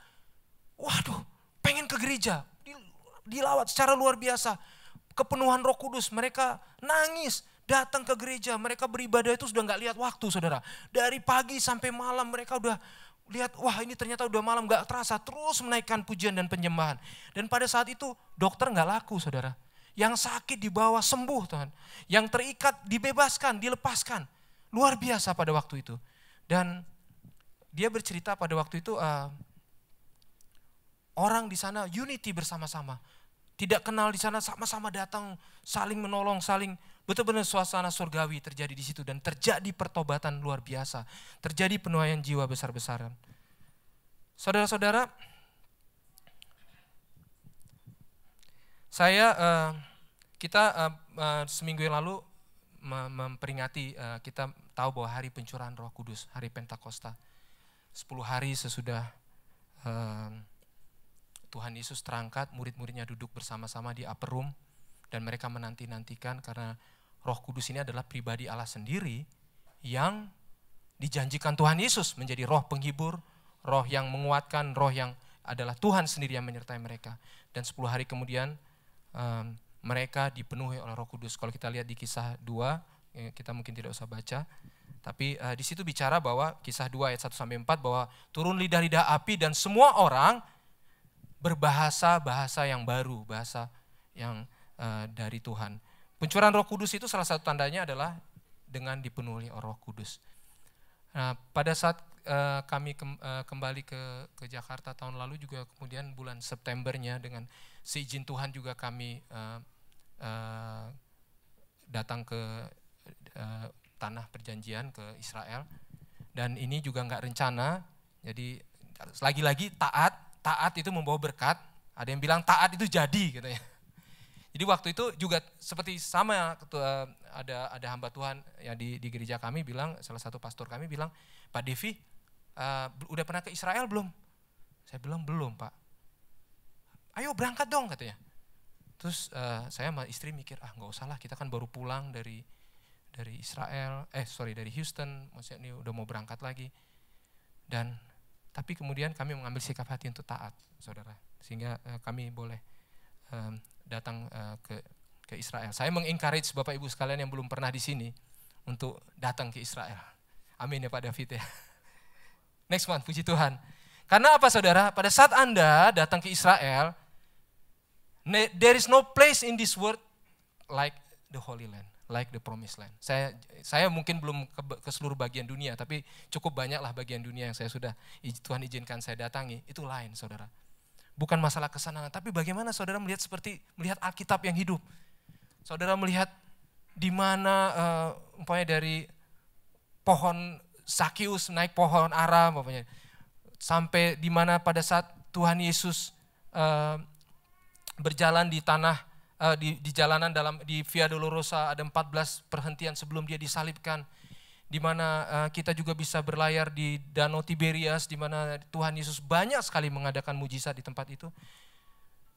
waduh, pengen ke gereja, dilawat secara luar biasa. Kepenuhan roh kudus, mereka nangis, datang ke gereja, mereka beribadah itu sudah nggak lihat waktu saudara. Dari pagi sampai malam mereka udah lihat wah ini ternyata udah malam gak terasa terus menaikkan pujian dan penyembahan. Dan pada saat itu dokter nggak laku saudara. Yang sakit dibawa sembuh Tuhan. Yang terikat dibebaskan dilepaskan. Luar biasa pada waktu itu. Dan dia bercerita pada waktu itu uh, orang di sana unity bersama-sama. Tidak kenal di sana sama-sama datang saling menolong saling Betul-betul suasana surgawi terjadi di situ dan terjadi pertobatan luar biasa. Terjadi penuaian jiwa besar-besaran. Saudara-saudara, saya uh, kita uh, uh, seminggu yang lalu memperingati uh, kita tahu bahwa hari pencurahan Roh Kudus, hari Pentakosta. 10 hari sesudah uh, Tuhan Yesus terangkat, murid-muridnya duduk bersama-sama di upper room dan mereka menanti-nantikan karena Roh Kudus ini adalah pribadi Allah sendiri yang dijanjikan Tuhan Yesus menjadi roh penghibur, roh yang menguatkan, roh yang adalah Tuhan sendiri yang menyertai mereka. Dan 10 hari kemudian um, mereka dipenuhi oleh Roh Kudus. Kalau kita lihat di kisah 2, ya, kita mungkin tidak usah baca, tapi uh, di situ bicara bahwa kisah 2 ayat 1 sampai 4 bahwa turun lidah-lidah api dan semua orang berbahasa bahasa yang baru, bahasa yang uh, dari Tuhan. Pencurahan Roh Kudus itu salah satu tandanya adalah dengan dipenuhi Roh Kudus. Nah, pada saat uh, kami ke, uh, eh, kembali ke ke Jakarta tahun lalu juga kemudian bulan Septembernya dengan seizin Tuhan juga kami uh, uh, datang ke uh, tanah perjanjian ke Israel dan ini juga nggak rencana. Jadi lagi-lagi taat, taat itu membawa berkat. Ada yang bilang taat itu jadi gitu ya. Jadi waktu itu juga seperti sama ketua ada ada hamba Tuhan yang di, di gereja kami bilang salah satu pastor kami bilang Pak Devi uh, udah pernah ke Israel belum? Saya bilang belum Pak. Ayo berangkat dong katanya. Terus uh, saya sama istri mikir ah nggak usah lah kita kan baru pulang dari dari Israel eh sorry dari Houston maksudnya ini udah mau berangkat lagi dan tapi kemudian kami mengambil sikap hati untuk taat saudara sehingga uh, kami boleh um, datang uh, ke ke Israel. Saya mengencourage Bapak Ibu sekalian yang belum pernah di sini untuk datang ke Israel. Amin ya Pak David ya. Next one, puji Tuhan. Karena apa saudara? Pada saat Anda datang ke Israel, there is no place in this world like the Holy Land, like the Promised Land. Saya saya mungkin belum ke, ke seluruh bagian dunia, tapi cukup banyaklah bagian dunia yang saya sudah Tuhan izinkan saya datangi. Itu lain saudara bukan masalah kesenangan, tapi bagaimana saudara melihat seperti melihat Alkitab yang hidup. Saudara melihat di mana uh, umpamanya dari pohon Sakius naik pohon ara umpamanya sampai di mana pada saat Tuhan Yesus uh, berjalan di tanah uh, di, di jalanan dalam di Via Dolorosa ada 14 perhentian sebelum dia disalibkan di mana uh, kita juga bisa berlayar di Danau Tiberias di mana Tuhan Yesus banyak sekali mengadakan mujizat di tempat itu.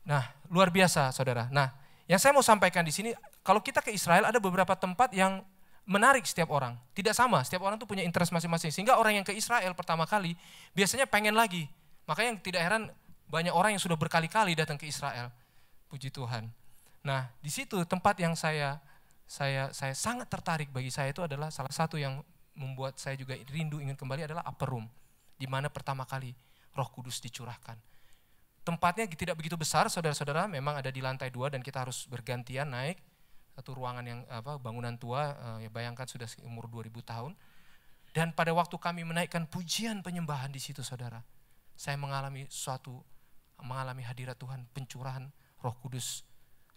Nah, luar biasa Saudara. Nah, yang saya mau sampaikan di sini kalau kita ke Israel ada beberapa tempat yang menarik setiap orang. Tidak sama, setiap orang tuh punya interest masing-masing. Sehingga orang yang ke Israel pertama kali biasanya pengen lagi. Makanya yang tidak heran banyak orang yang sudah berkali-kali datang ke Israel. Puji Tuhan. Nah, di situ tempat yang saya saya saya sangat tertarik bagi saya itu adalah salah satu yang membuat saya juga rindu ingin kembali adalah upper room di mana pertama kali Roh Kudus dicurahkan. Tempatnya tidak begitu besar, saudara-saudara, memang ada di lantai dua dan kita harus bergantian naik satu ruangan yang apa bangunan tua uh, ya bayangkan sudah umur 2000 tahun dan pada waktu kami menaikkan pujian penyembahan di situ saudara saya mengalami suatu mengalami hadirat Tuhan pencurahan Roh Kudus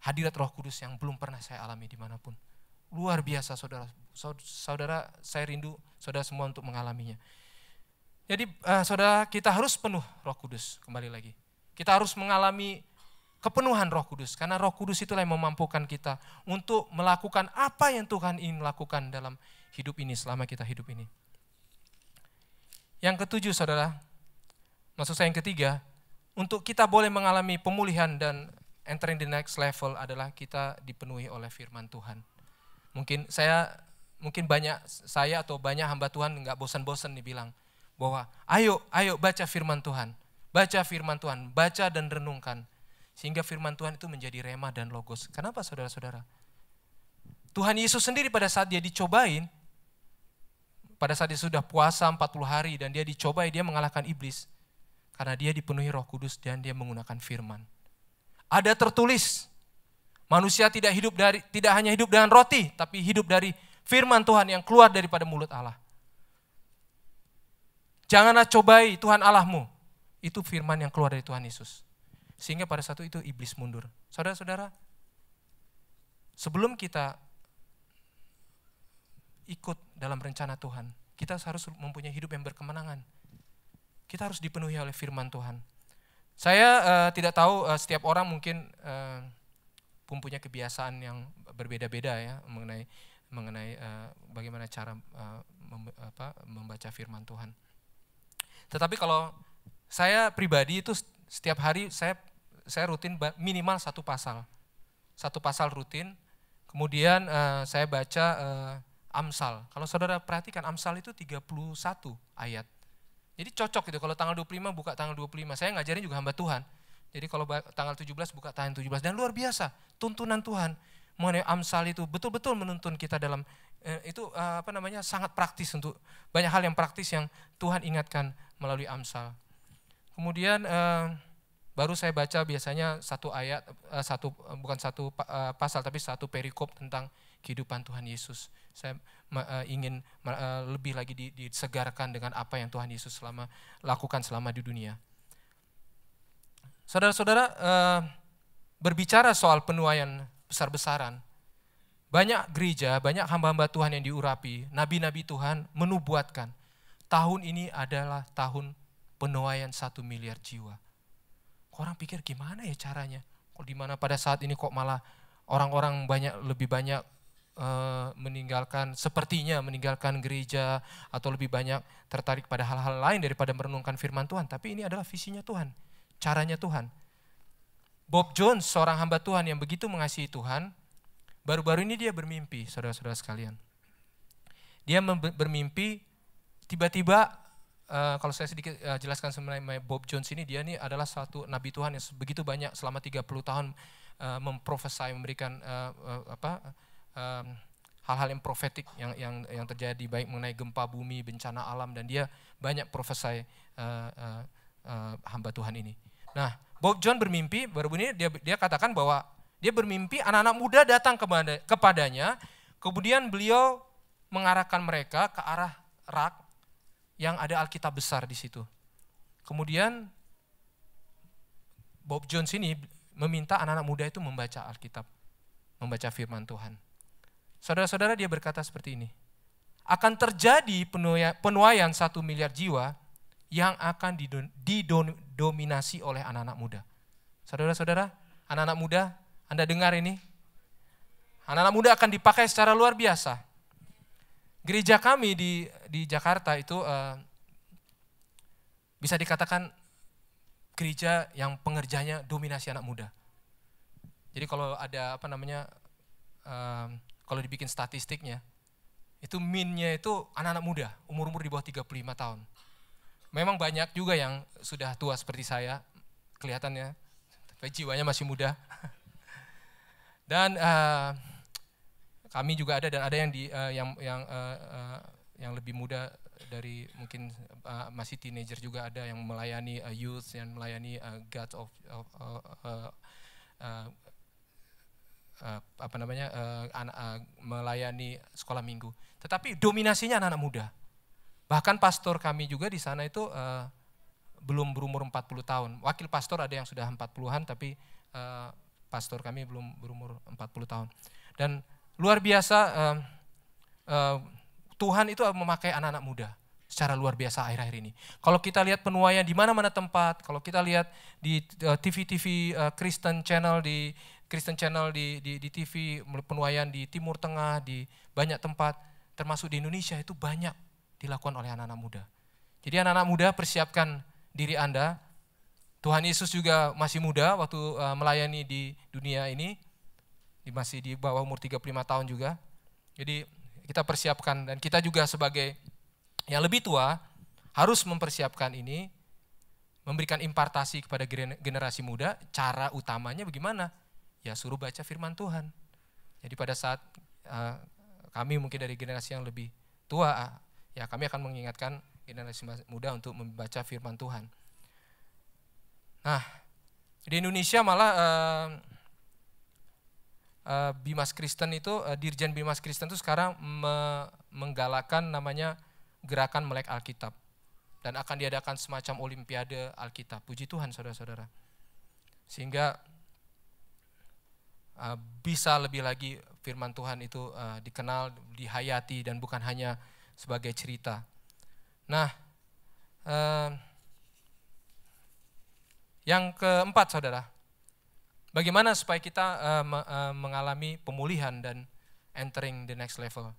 hadirat Roh Kudus yang belum pernah saya alami di mana pun luar biasa saudara saudara saya rindu saudara semua untuk mengalaminya jadi uh, saudara kita harus penuh Roh Kudus kembali lagi kita harus mengalami kepenuhan Roh Kudus. Karena Roh Kudus itulah yang memampukan kita untuk melakukan apa yang Tuhan ingin lakukan dalam hidup ini selama kita hidup ini. Yang ketujuh saudara, maksud saya yang ketiga, untuk kita boleh mengalami pemulihan dan entering the next level adalah kita dipenuhi oleh firman Tuhan. Mungkin saya, mungkin banyak saya atau banyak hamba Tuhan nggak bosan-bosan dibilang bahwa ayo, ayo baca firman Tuhan, baca firman Tuhan, baca dan renungkan. Sehingga firman Tuhan itu menjadi rema dan logos. Kenapa saudara-saudara? Tuhan Yesus sendiri pada saat dia dicobain, pada saat dia sudah puasa 40 hari dan dia dicobai, dia mengalahkan iblis. Karena dia dipenuhi roh kudus dan dia menggunakan firman. Ada tertulis, manusia tidak hidup dari tidak hanya hidup dengan roti, tapi hidup dari firman Tuhan yang keluar daripada mulut Allah. Janganlah cobai Tuhan Allahmu. Itu firman yang keluar dari Tuhan Yesus. Sehingga pada satu itu iblis mundur. Saudara-saudara, sebelum kita ikut dalam rencana Tuhan, kita harus mempunyai hidup yang berkemenangan. Kita harus dipenuhi oleh firman Tuhan. Saya uh, tidak tahu uh, setiap orang mungkin uh, mempunyai kebiasaan yang berbeda-beda ya mengenai mengenai uh, bagaimana cara uh, mem, apa, membaca firman Tuhan. Tetapi kalau saya pribadi itu setiap hari saya saya rutin minimal satu pasal. Satu pasal rutin. Kemudian uh, saya baca uh, Amsal. Kalau saudara perhatikan Amsal itu 31 ayat. Jadi cocok gitu kalau tanggal 25 buka tanggal 25. Saya ngajarin juga hamba Tuhan. Jadi kalau tanggal 17 buka tanggal 17 dan luar biasa tuntunan Tuhan mengenai Amsal itu betul-betul menuntun kita dalam eh, itu eh, apa namanya sangat praktis untuk banyak hal yang praktis yang Tuhan ingatkan melalui Amsal. Kemudian eh, baru saya baca biasanya satu ayat uh, satu uh, bukan satu uh, pasal tapi satu perikop tentang kehidupan Tuhan Yesus. Saya uh, ingin uh, lebih lagi disegarkan dengan apa yang Tuhan Yesus selama lakukan selama di dunia. Saudara-saudara uh, berbicara soal penuaian besar-besaran. Banyak gereja, banyak hamba-hamba Tuhan yang diurapi, nabi-nabi Tuhan menubuatkan tahun ini adalah tahun penuaian satu miliar jiwa Orang pikir gimana ya caranya? Kok di mana pada saat ini kok malah orang-orang banyak lebih banyak uh, meninggalkan sepertinya meninggalkan gereja atau lebih banyak tertarik pada hal-hal lain daripada merenungkan firman Tuhan. Tapi ini adalah visinya Tuhan, caranya Tuhan. Bob Jones, seorang hamba Tuhan yang begitu mengasihi Tuhan, baru-baru ini dia bermimpi, saudara-saudara sekalian. Dia bermimpi tiba-tiba uh, kalau saya sedikit uh, jelaskan sebenarnya Bob Jones ini dia ini adalah satu nabi Tuhan yang begitu banyak selama 30 tahun uh, memprofesai memberikan uh, uh, apa hal hal-hal yang profetik yang yang yang terjadi baik mengenai gempa bumi, bencana alam dan dia banyak profesai uh, uh, uh, hamba Tuhan ini. Nah, Bob John bermimpi baru ini dia dia katakan bahwa dia bermimpi anak-anak muda datang kepada, kepadanya, kemudian beliau mengarahkan mereka ke arah rak yang ada Alkitab besar di situ. Kemudian Bob Jones ini meminta anak-anak muda itu membaca Alkitab. membaca firman Tuhan. Saudara-saudara dia berkata seperti ini. Akan terjadi penuaian satu miliar jiwa yang akan didominasi oleh anak-anak muda. Saudara-saudara, anak-anak muda, Anda dengar ini? Anak-anak muda akan dipakai secara luar biasa. Gereja kami di di Jakarta itu uh, bisa dikatakan gereja yang pengerjanya dominasi anak muda. Jadi kalau ada apa namanya, uh, kalau dibikin statistiknya, itu minnya itu anak-anak muda, umur-umur di bawah 35 tahun. Memang banyak juga yang sudah tua seperti saya, kelihatannya, tapi jiwanya masih muda. Dan uh, kami juga ada dan ada yang di uh, yang yang uh, uh, yang lebih muda dari mungkin uh, masih teenager juga ada yang melayani uh, youth yang melayani uh, God of, of uh, uh, uh, uh, apa namanya uh, anak, uh, melayani sekolah minggu. Tetapi dominasinya anak-anak muda. Bahkan pastor kami juga di sana itu uh, belum berumur 40 tahun. Wakil pastor ada yang sudah 40-an tapi uh, pastor kami belum berumur 40 tahun. Dan Luar biasa uh, uh, Tuhan itu memakai anak-anak muda secara luar biasa akhir-akhir ini. Kalau kita lihat penuaian di mana-mana tempat, kalau kita lihat di TV-TV Kristen Channel di Kristen Channel di, di, di TV penuaian di Timur Tengah di banyak tempat, termasuk di Indonesia itu banyak dilakukan oleh anak-anak muda. Jadi anak-anak muda persiapkan diri Anda. Tuhan Yesus juga masih muda waktu uh, melayani di dunia ini masih di bawah umur 35 tahun juga. Jadi kita persiapkan dan kita juga sebagai yang lebih tua harus mempersiapkan ini, memberikan impartasi kepada generasi muda, cara utamanya bagaimana? Ya suruh baca firman Tuhan. Jadi pada saat uh, kami mungkin dari generasi yang lebih tua, ya kami akan mengingatkan generasi muda untuk membaca firman Tuhan. Nah, di Indonesia malah uh, uh, Bimas Kristen itu uh, Dirjen Bimas Kristen itu sekarang me menggalakkan namanya gerakan melek Alkitab dan akan diadakan semacam olimpiade Alkitab. Puji Tuhan saudara-saudara. Sehingga uh, bisa lebih lagi firman Tuhan itu uh, dikenal, dihayati dan bukan hanya sebagai cerita. Nah, uh, yang keempat saudara, Bagaimana supaya kita mengalami pemulihan dan entering the next level?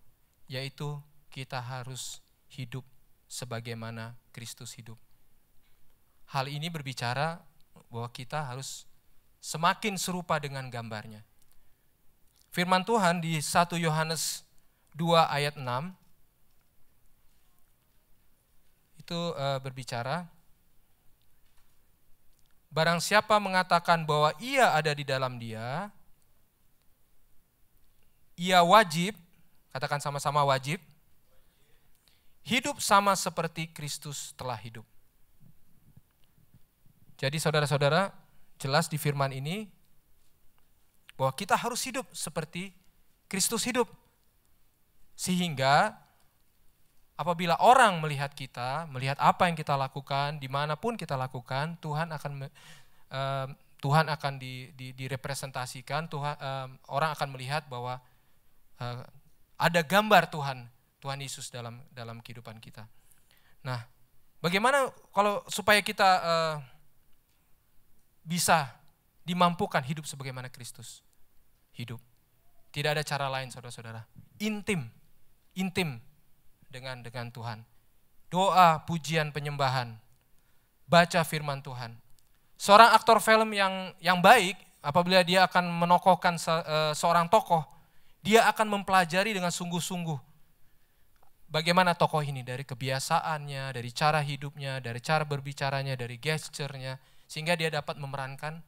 Yaitu kita harus hidup sebagaimana Kristus hidup. Hal ini berbicara bahwa kita harus semakin serupa dengan gambarnya. Firman Tuhan di 1 Yohanes 2 ayat 6 itu uh, berbicara Barang siapa mengatakan bahwa ia ada di dalam dia, ia wajib, katakan sama-sama wajib, hidup sama seperti Kristus telah hidup. Jadi saudara-saudara, jelas di firman ini bahwa kita harus hidup seperti Kristus hidup. Sehingga apabila orang melihat kita, melihat apa yang kita lakukan, di mana pun kita lakukan, Tuhan akan uh, Tuhan akan di, di, direpresentasikan, Tuhan uh, orang akan melihat bahwa uh, ada gambar Tuhan, Tuhan Yesus dalam dalam kehidupan kita. Nah, bagaimana kalau supaya kita uh, bisa dimampukan hidup sebagaimana Kristus hidup? Tidak ada cara lain, saudara-saudara. Intim, intim dengan dengan Tuhan. Doa, pujian, penyembahan. Baca firman Tuhan. Seorang aktor film yang yang baik apabila dia akan menokohkan se, uh, seorang tokoh, dia akan mempelajari dengan sungguh-sungguh bagaimana tokoh ini dari kebiasaannya, dari cara hidupnya, dari cara berbicaranya, dari gesturnya sehingga dia dapat memerankan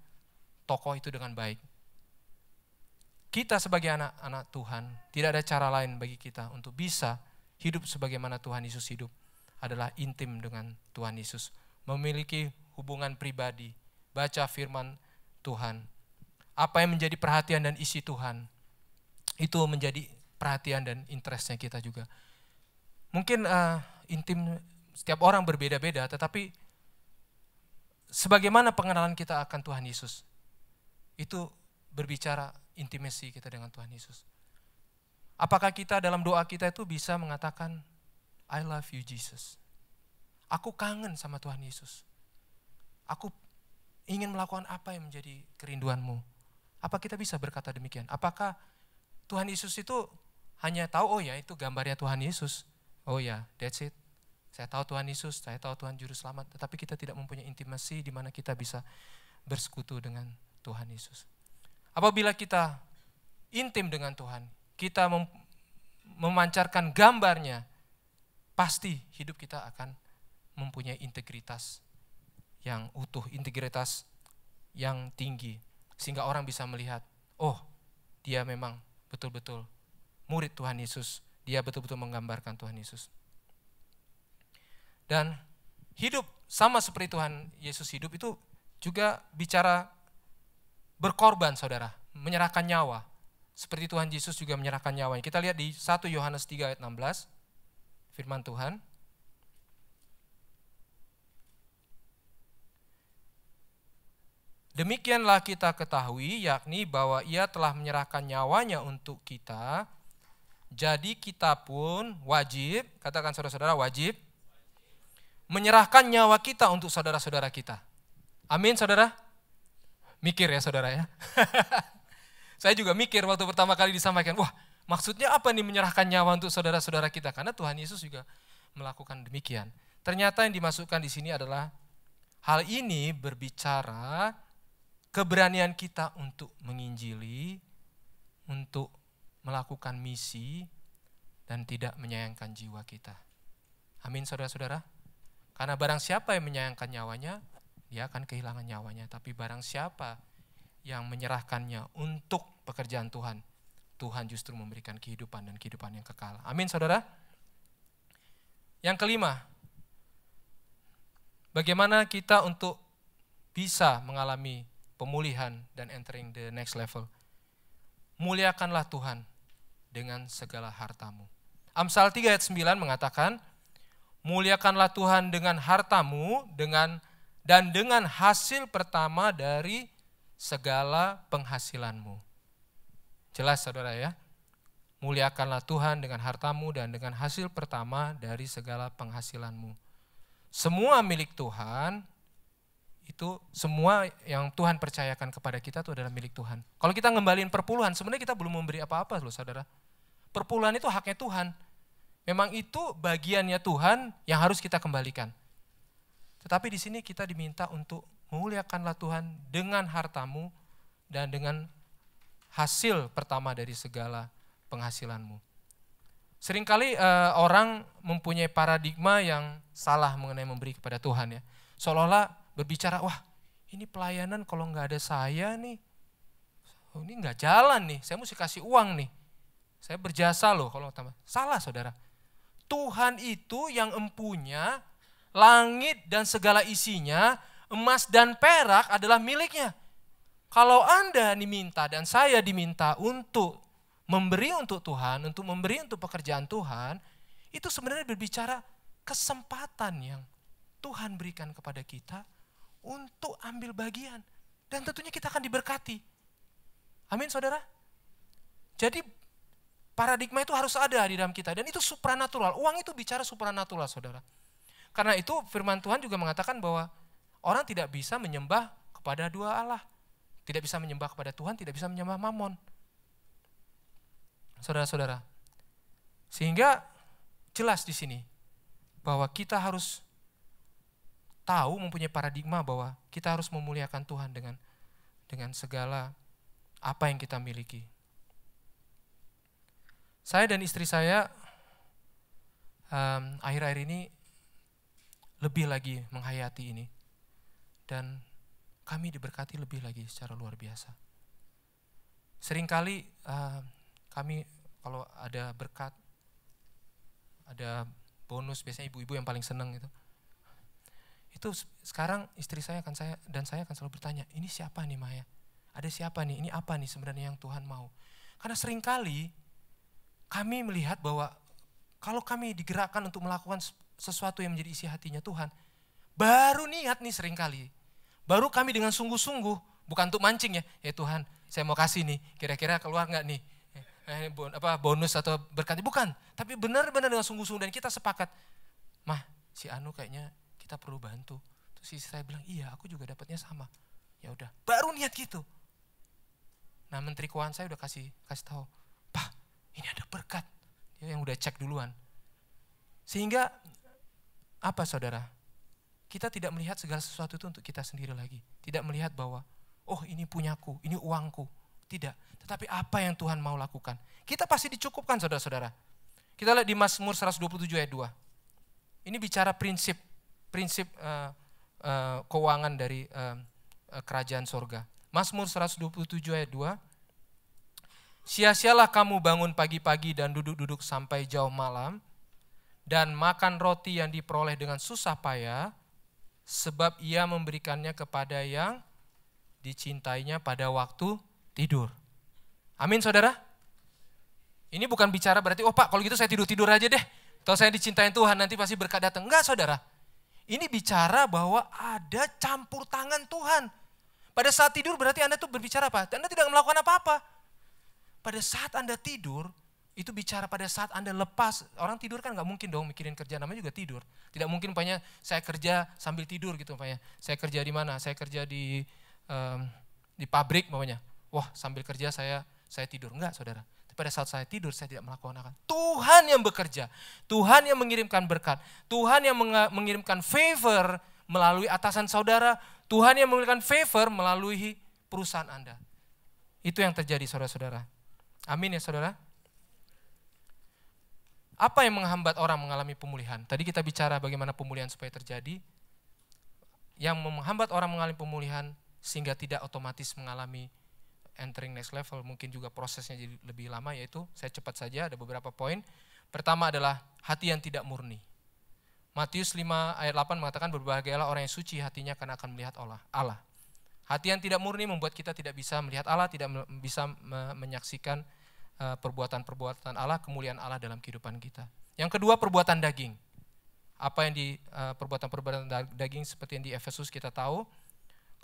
tokoh itu dengan baik. Kita sebagai anak-anak Tuhan, tidak ada cara lain bagi kita untuk bisa hidup sebagaimana Tuhan Yesus hidup adalah intim dengan Tuhan Yesus. Memiliki hubungan pribadi, baca firman Tuhan. Apa yang menjadi perhatian dan isi Tuhan, itu menjadi perhatian dan interestnya kita juga. Mungkin uh, intim setiap orang berbeda-beda, tetapi sebagaimana pengenalan kita akan Tuhan Yesus, itu berbicara intimasi kita dengan Tuhan Yesus? Apakah kita dalam doa kita itu bisa mengatakan, I love you Jesus. Aku kangen sama Tuhan Yesus. Aku ingin melakukan apa yang menjadi kerinduanmu. Apa kita bisa berkata demikian? Apakah Tuhan Yesus itu hanya tahu, oh ya itu gambarnya Tuhan Yesus. Oh ya, that's it. Saya tahu Tuhan Yesus, saya tahu Tuhan Juru Selamat. Tetapi kita tidak mempunyai intimasi di mana kita bisa bersekutu dengan Tuhan Yesus. Apabila kita intim dengan Tuhan, kita mem memancarkan gambarnya, pasti hidup kita akan mempunyai integritas yang utuh, integritas yang tinggi. Sehingga orang bisa melihat, oh dia memang betul-betul murid Tuhan Yesus. Dia betul-betul menggambarkan Tuhan Yesus. Dan hidup sama seperti Tuhan Yesus hidup itu juga bicara berkorban saudara, menyerahkan nyawa. Seperti Tuhan Yesus juga menyerahkan nyawanya. Kita lihat di 1 Yohanes 3 ayat 16, firman Tuhan. Demikianlah kita ketahui, yakni bahwa ia telah menyerahkan nyawanya untuk kita. Jadi kita pun wajib, katakan saudara-saudara wajib, menyerahkan nyawa kita untuk saudara-saudara kita. Amin saudara? Mikir ya saudara ya. Saya juga mikir waktu pertama kali disampaikan, wah maksudnya apa nih menyerahkan nyawa untuk saudara-saudara kita? Karena Tuhan Yesus juga melakukan demikian. Ternyata yang dimasukkan di sini adalah hal ini berbicara keberanian kita untuk menginjili, untuk melakukan misi, dan tidak menyayangkan jiwa kita. Amin saudara-saudara. Karena barang siapa yang menyayangkan nyawanya, dia akan kehilangan nyawanya. Tapi barang siapa yang menyerahkannya untuk pekerjaan Tuhan, Tuhan justru memberikan kehidupan dan kehidupan yang kekal. Amin saudara. Yang kelima, bagaimana kita untuk bisa mengalami pemulihan dan entering the next level. Muliakanlah Tuhan dengan segala hartamu. Amsal 3 ayat 9 mengatakan, muliakanlah Tuhan dengan hartamu dengan dan dengan hasil pertama dari segala penghasilanmu. Jelas saudara ya? Muliakanlah Tuhan dengan hartamu dan dengan hasil pertama dari segala penghasilanmu. Semua milik Tuhan itu semua yang Tuhan percayakan kepada kita itu adalah milik Tuhan. Kalau kita ngembaliin perpuluhan, sebenarnya kita belum memberi apa-apa loh saudara. Perpuluhan itu haknya Tuhan. Memang itu bagiannya Tuhan yang harus kita kembalikan. Tetapi di sini kita diminta untuk memuliakanlah Tuhan dengan hartamu dan dengan hasil pertama dari segala penghasilanmu. Seringkali uh, orang mempunyai paradigma yang salah mengenai memberi kepada Tuhan ya. Seolah-olah berbicara, wah ini pelayanan kalau nggak ada saya nih, oh, ini nggak jalan nih, saya mesti kasih uang nih. Saya berjasa loh kalau tambah. Salah saudara. Tuhan itu yang empunya langit dan segala isinya, emas dan perak adalah miliknya. Kalau Anda diminta dan saya diminta untuk memberi untuk Tuhan, untuk memberi untuk pekerjaan Tuhan, itu sebenarnya berbicara kesempatan yang Tuhan berikan kepada kita untuk ambil bagian. Dan tentunya kita akan diberkati. Amin saudara. Jadi paradigma itu harus ada di dalam kita. Dan itu supranatural. Uang itu bicara supranatural saudara. Karena itu firman Tuhan juga mengatakan bahwa orang tidak bisa menyembah kepada dua Allah. Tidak bisa menyembah kepada Tuhan, tidak bisa menyembah mamon. Saudara-saudara. Sehingga jelas di sini bahwa kita harus tahu mempunyai paradigma bahwa kita harus memuliakan Tuhan dengan dengan segala apa yang kita miliki. Saya dan istri saya akhir akhir-akhir ini lebih lagi menghayati ini dan kami diberkati lebih lagi secara luar biasa. Seringkali uh, kami kalau ada berkat, ada bonus biasanya ibu-ibu yang paling senang itu itu sekarang istri saya akan saya dan saya akan selalu bertanya, ini siapa nih Maya? Ada siapa nih? Ini apa nih sebenarnya yang Tuhan mau? Karena sering kali kami melihat bahwa kalau kami digerakkan untuk melakukan sesuatu yang menjadi isi hatinya Tuhan, baru niat nih sering kali. Baru kami dengan sungguh-sungguh, bukan untuk mancing ya, ya Tuhan, saya mau kasih nih, kira-kira keluar nggak nih? Eh, bon, apa bonus atau berkat bukan, tapi benar-benar dengan sungguh-sungguh dan kita sepakat, mah si Anu kayaknya kita perlu bantu. Terus si saya bilang iya, aku juga dapatnya sama. Ya udah, baru niat gitu. Nah menteri keuangan saya udah kasih kasih tahu, ini ada berkat. Dia yang udah cek duluan. Sehingga apa saudara? Kita tidak melihat segala sesuatu itu untuk kita sendiri lagi. Tidak melihat bahwa, oh ini punyaku, ini uangku. Tidak. Tetapi apa yang Tuhan mau lakukan? Kita pasti dicukupkan saudara-saudara. Kita lihat di Mazmur 127 ayat 2. Ini bicara prinsip, prinsip uh, uh, keuangan dari uh, kerajaan sorga. Mazmur 127 ayat 2. Sia-sialah kamu bangun pagi-pagi dan duduk-duduk sampai jauh malam, dan makan roti yang diperoleh dengan susah payah, sebab ia memberikannya kepada yang dicintainya pada waktu tidur. Amin saudara? Ini bukan bicara berarti, oh pak kalau gitu saya tidur-tidur aja deh. Kalau saya dicintain Tuhan nanti pasti berkat datang. Enggak saudara. Ini bicara bahwa ada campur tangan Tuhan. Pada saat tidur berarti Anda tuh berbicara apa? Anda tidak melakukan apa-apa. Pada saat Anda tidur, itu bicara pada saat Anda lepas. Orang tidur kan nggak mungkin dong mikirin kerja, namanya juga tidur. Tidak mungkin umpamanya saya kerja sambil tidur gitu umpamanya. Saya kerja di mana? Saya kerja di um, di pabrik umpamanya. Wah sambil kerja saya saya tidur. Enggak saudara. Pada saat saya tidur saya tidak melakukan apa. Tuhan yang bekerja. Tuhan yang mengirimkan berkat. Tuhan yang mengirimkan favor melalui atasan saudara. Tuhan yang mengirimkan favor melalui perusahaan Anda. Itu yang terjadi saudara-saudara. Amin ya saudara. Apa yang menghambat orang mengalami pemulihan? Tadi kita bicara bagaimana pemulihan supaya terjadi. Yang menghambat orang mengalami pemulihan sehingga tidak otomatis mengalami entering next level, mungkin juga prosesnya jadi lebih lama yaitu saya cepat saja ada beberapa poin. Pertama adalah hati yang tidak murni. Matius 5 ayat 8 mengatakan berbahagialah orang yang suci hatinya karena akan melihat Allah. Allah. Hati yang tidak murni membuat kita tidak bisa melihat Allah, tidak bisa menyaksikan perbuatan-perbuatan Allah, kemuliaan Allah dalam kehidupan kita. Yang kedua perbuatan daging. Apa yang di eh, perbuatan-perbuatan daging seperti yang di Efesus kita tahu.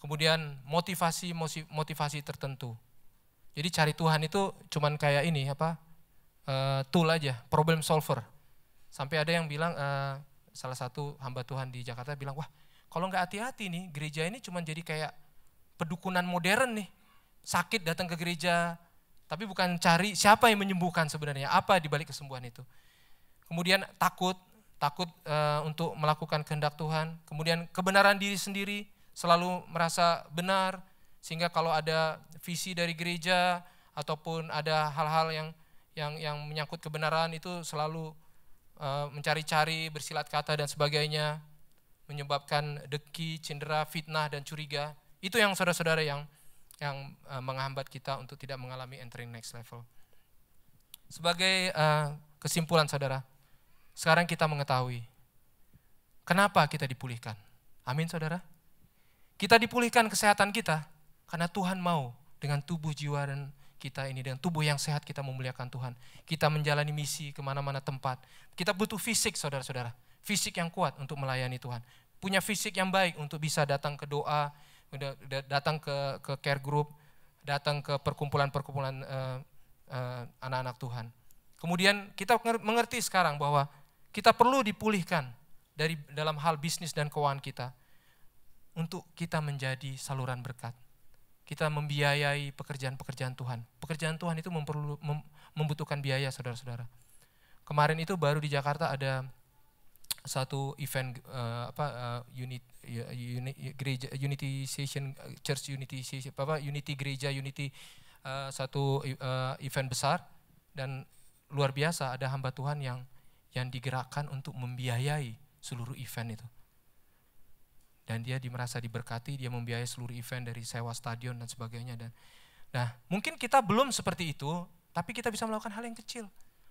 Kemudian motivasi motivasi tertentu. Jadi cari Tuhan itu cuman kayak ini apa? Uh, tool aja, problem solver. Sampai ada yang bilang salah satu hamba Tuhan di Jakarta bilang, "Wah, kalau nggak hati-hati nih, gereja ini cuman jadi kayak pedukunan modern nih. Sakit datang ke gereja, tapi bukan cari siapa yang menyembuhkan sebenarnya, apa di balik kesembuhan itu. Kemudian takut, takut e, untuk melakukan kehendak Tuhan. Kemudian kebenaran diri sendiri, selalu merasa benar, sehingga kalau ada visi dari gereja ataupun ada hal-hal yang yang yang menyangkut kebenaran itu selalu e, mencari-cari, bersilat kata dan sebagainya, menyebabkan deki, cindera, fitnah dan curiga. Itu yang saudara-saudara yang yang uh, menghambat kita untuk tidak mengalami entering next level. Sebagai uh, kesimpulan saudara, sekarang kita mengetahui kenapa kita dipulihkan. Amin saudara. Kita dipulihkan kesehatan kita karena Tuhan mau dengan tubuh jiwa dan kita ini dengan tubuh yang sehat kita memuliakan Tuhan. Kita menjalani misi ke mana-mana tempat. Kita butuh fisik saudara-saudara. Fisik yang kuat untuk melayani Tuhan. Punya fisik yang baik untuk bisa datang ke doa, udah, datang ke ke care group, datang ke perkumpulan-perkumpulan uh, uh, anak-anak Tuhan. Kemudian kita mengerti sekarang bahwa kita perlu dipulihkan dari dalam hal bisnis dan keuangan kita untuk kita menjadi saluran berkat. Kita membiayai pekerjaan-pekerjaan Tuhan. Pekerjaan Tuhan itu memperlu, mem, membutuhkan biaya, saudara-saudara. Kemarin itu baru di Jakarta ada satu event uh, apa uh, unit unit gereja unity session church unity session apa unity gereja unity uh, satu uh, event besar. Dan luar biasa ada hamba Tuhan yang yang digerakkan untuk membiayai seluruh event itu. Dan dia merasa diberkati dia membiayai seluruh event dari sewa stadion dan sebagainya. Dan nah mungkin kita belum seperti itu tapi kita bisa melakukan hal yang kecil.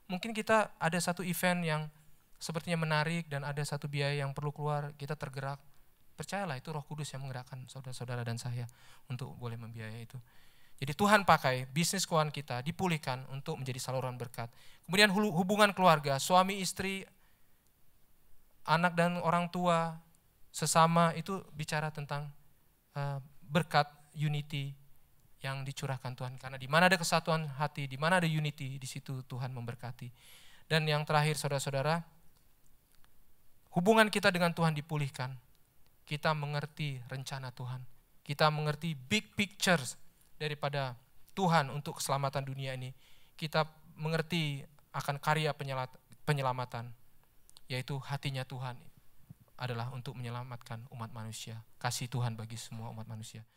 Mungkin kita ada satu event yang sepertinya menarik dan ada satu biaya yang perlu keluar, kita tergerak. Percayalah itu roh kudus yang menggerakkan saudara-saudara dan saya untuk boleh membiayai itu. Jadi Tuhan pakai bisnis keuangan kita dipulihkan untuk menjadi saluran berkat. Kemudian hubungan keluarga, suami istri, anak dan orang tua, sesama itu bicara tentang uh, berkat unity yang dicurahkan Tuhan. Karena di mana ada kesatuan hati, di mana ada unity, di situ Tuhan memberkati. Dan yang terakhir saudara-saudara, hubungan kita dengan Tuhan dipulihkan. Kita mengerti rencana Tuhan. Kita mengerti big pictures daripada Tuhan untuk keselamatan dunia ini. Kita mengerti akan karya penyelamatan, yaitu hatinya Tuhan adalah untuk menyelamatkan umat manusia. Kasih Tuhan bagi semua umat manusia.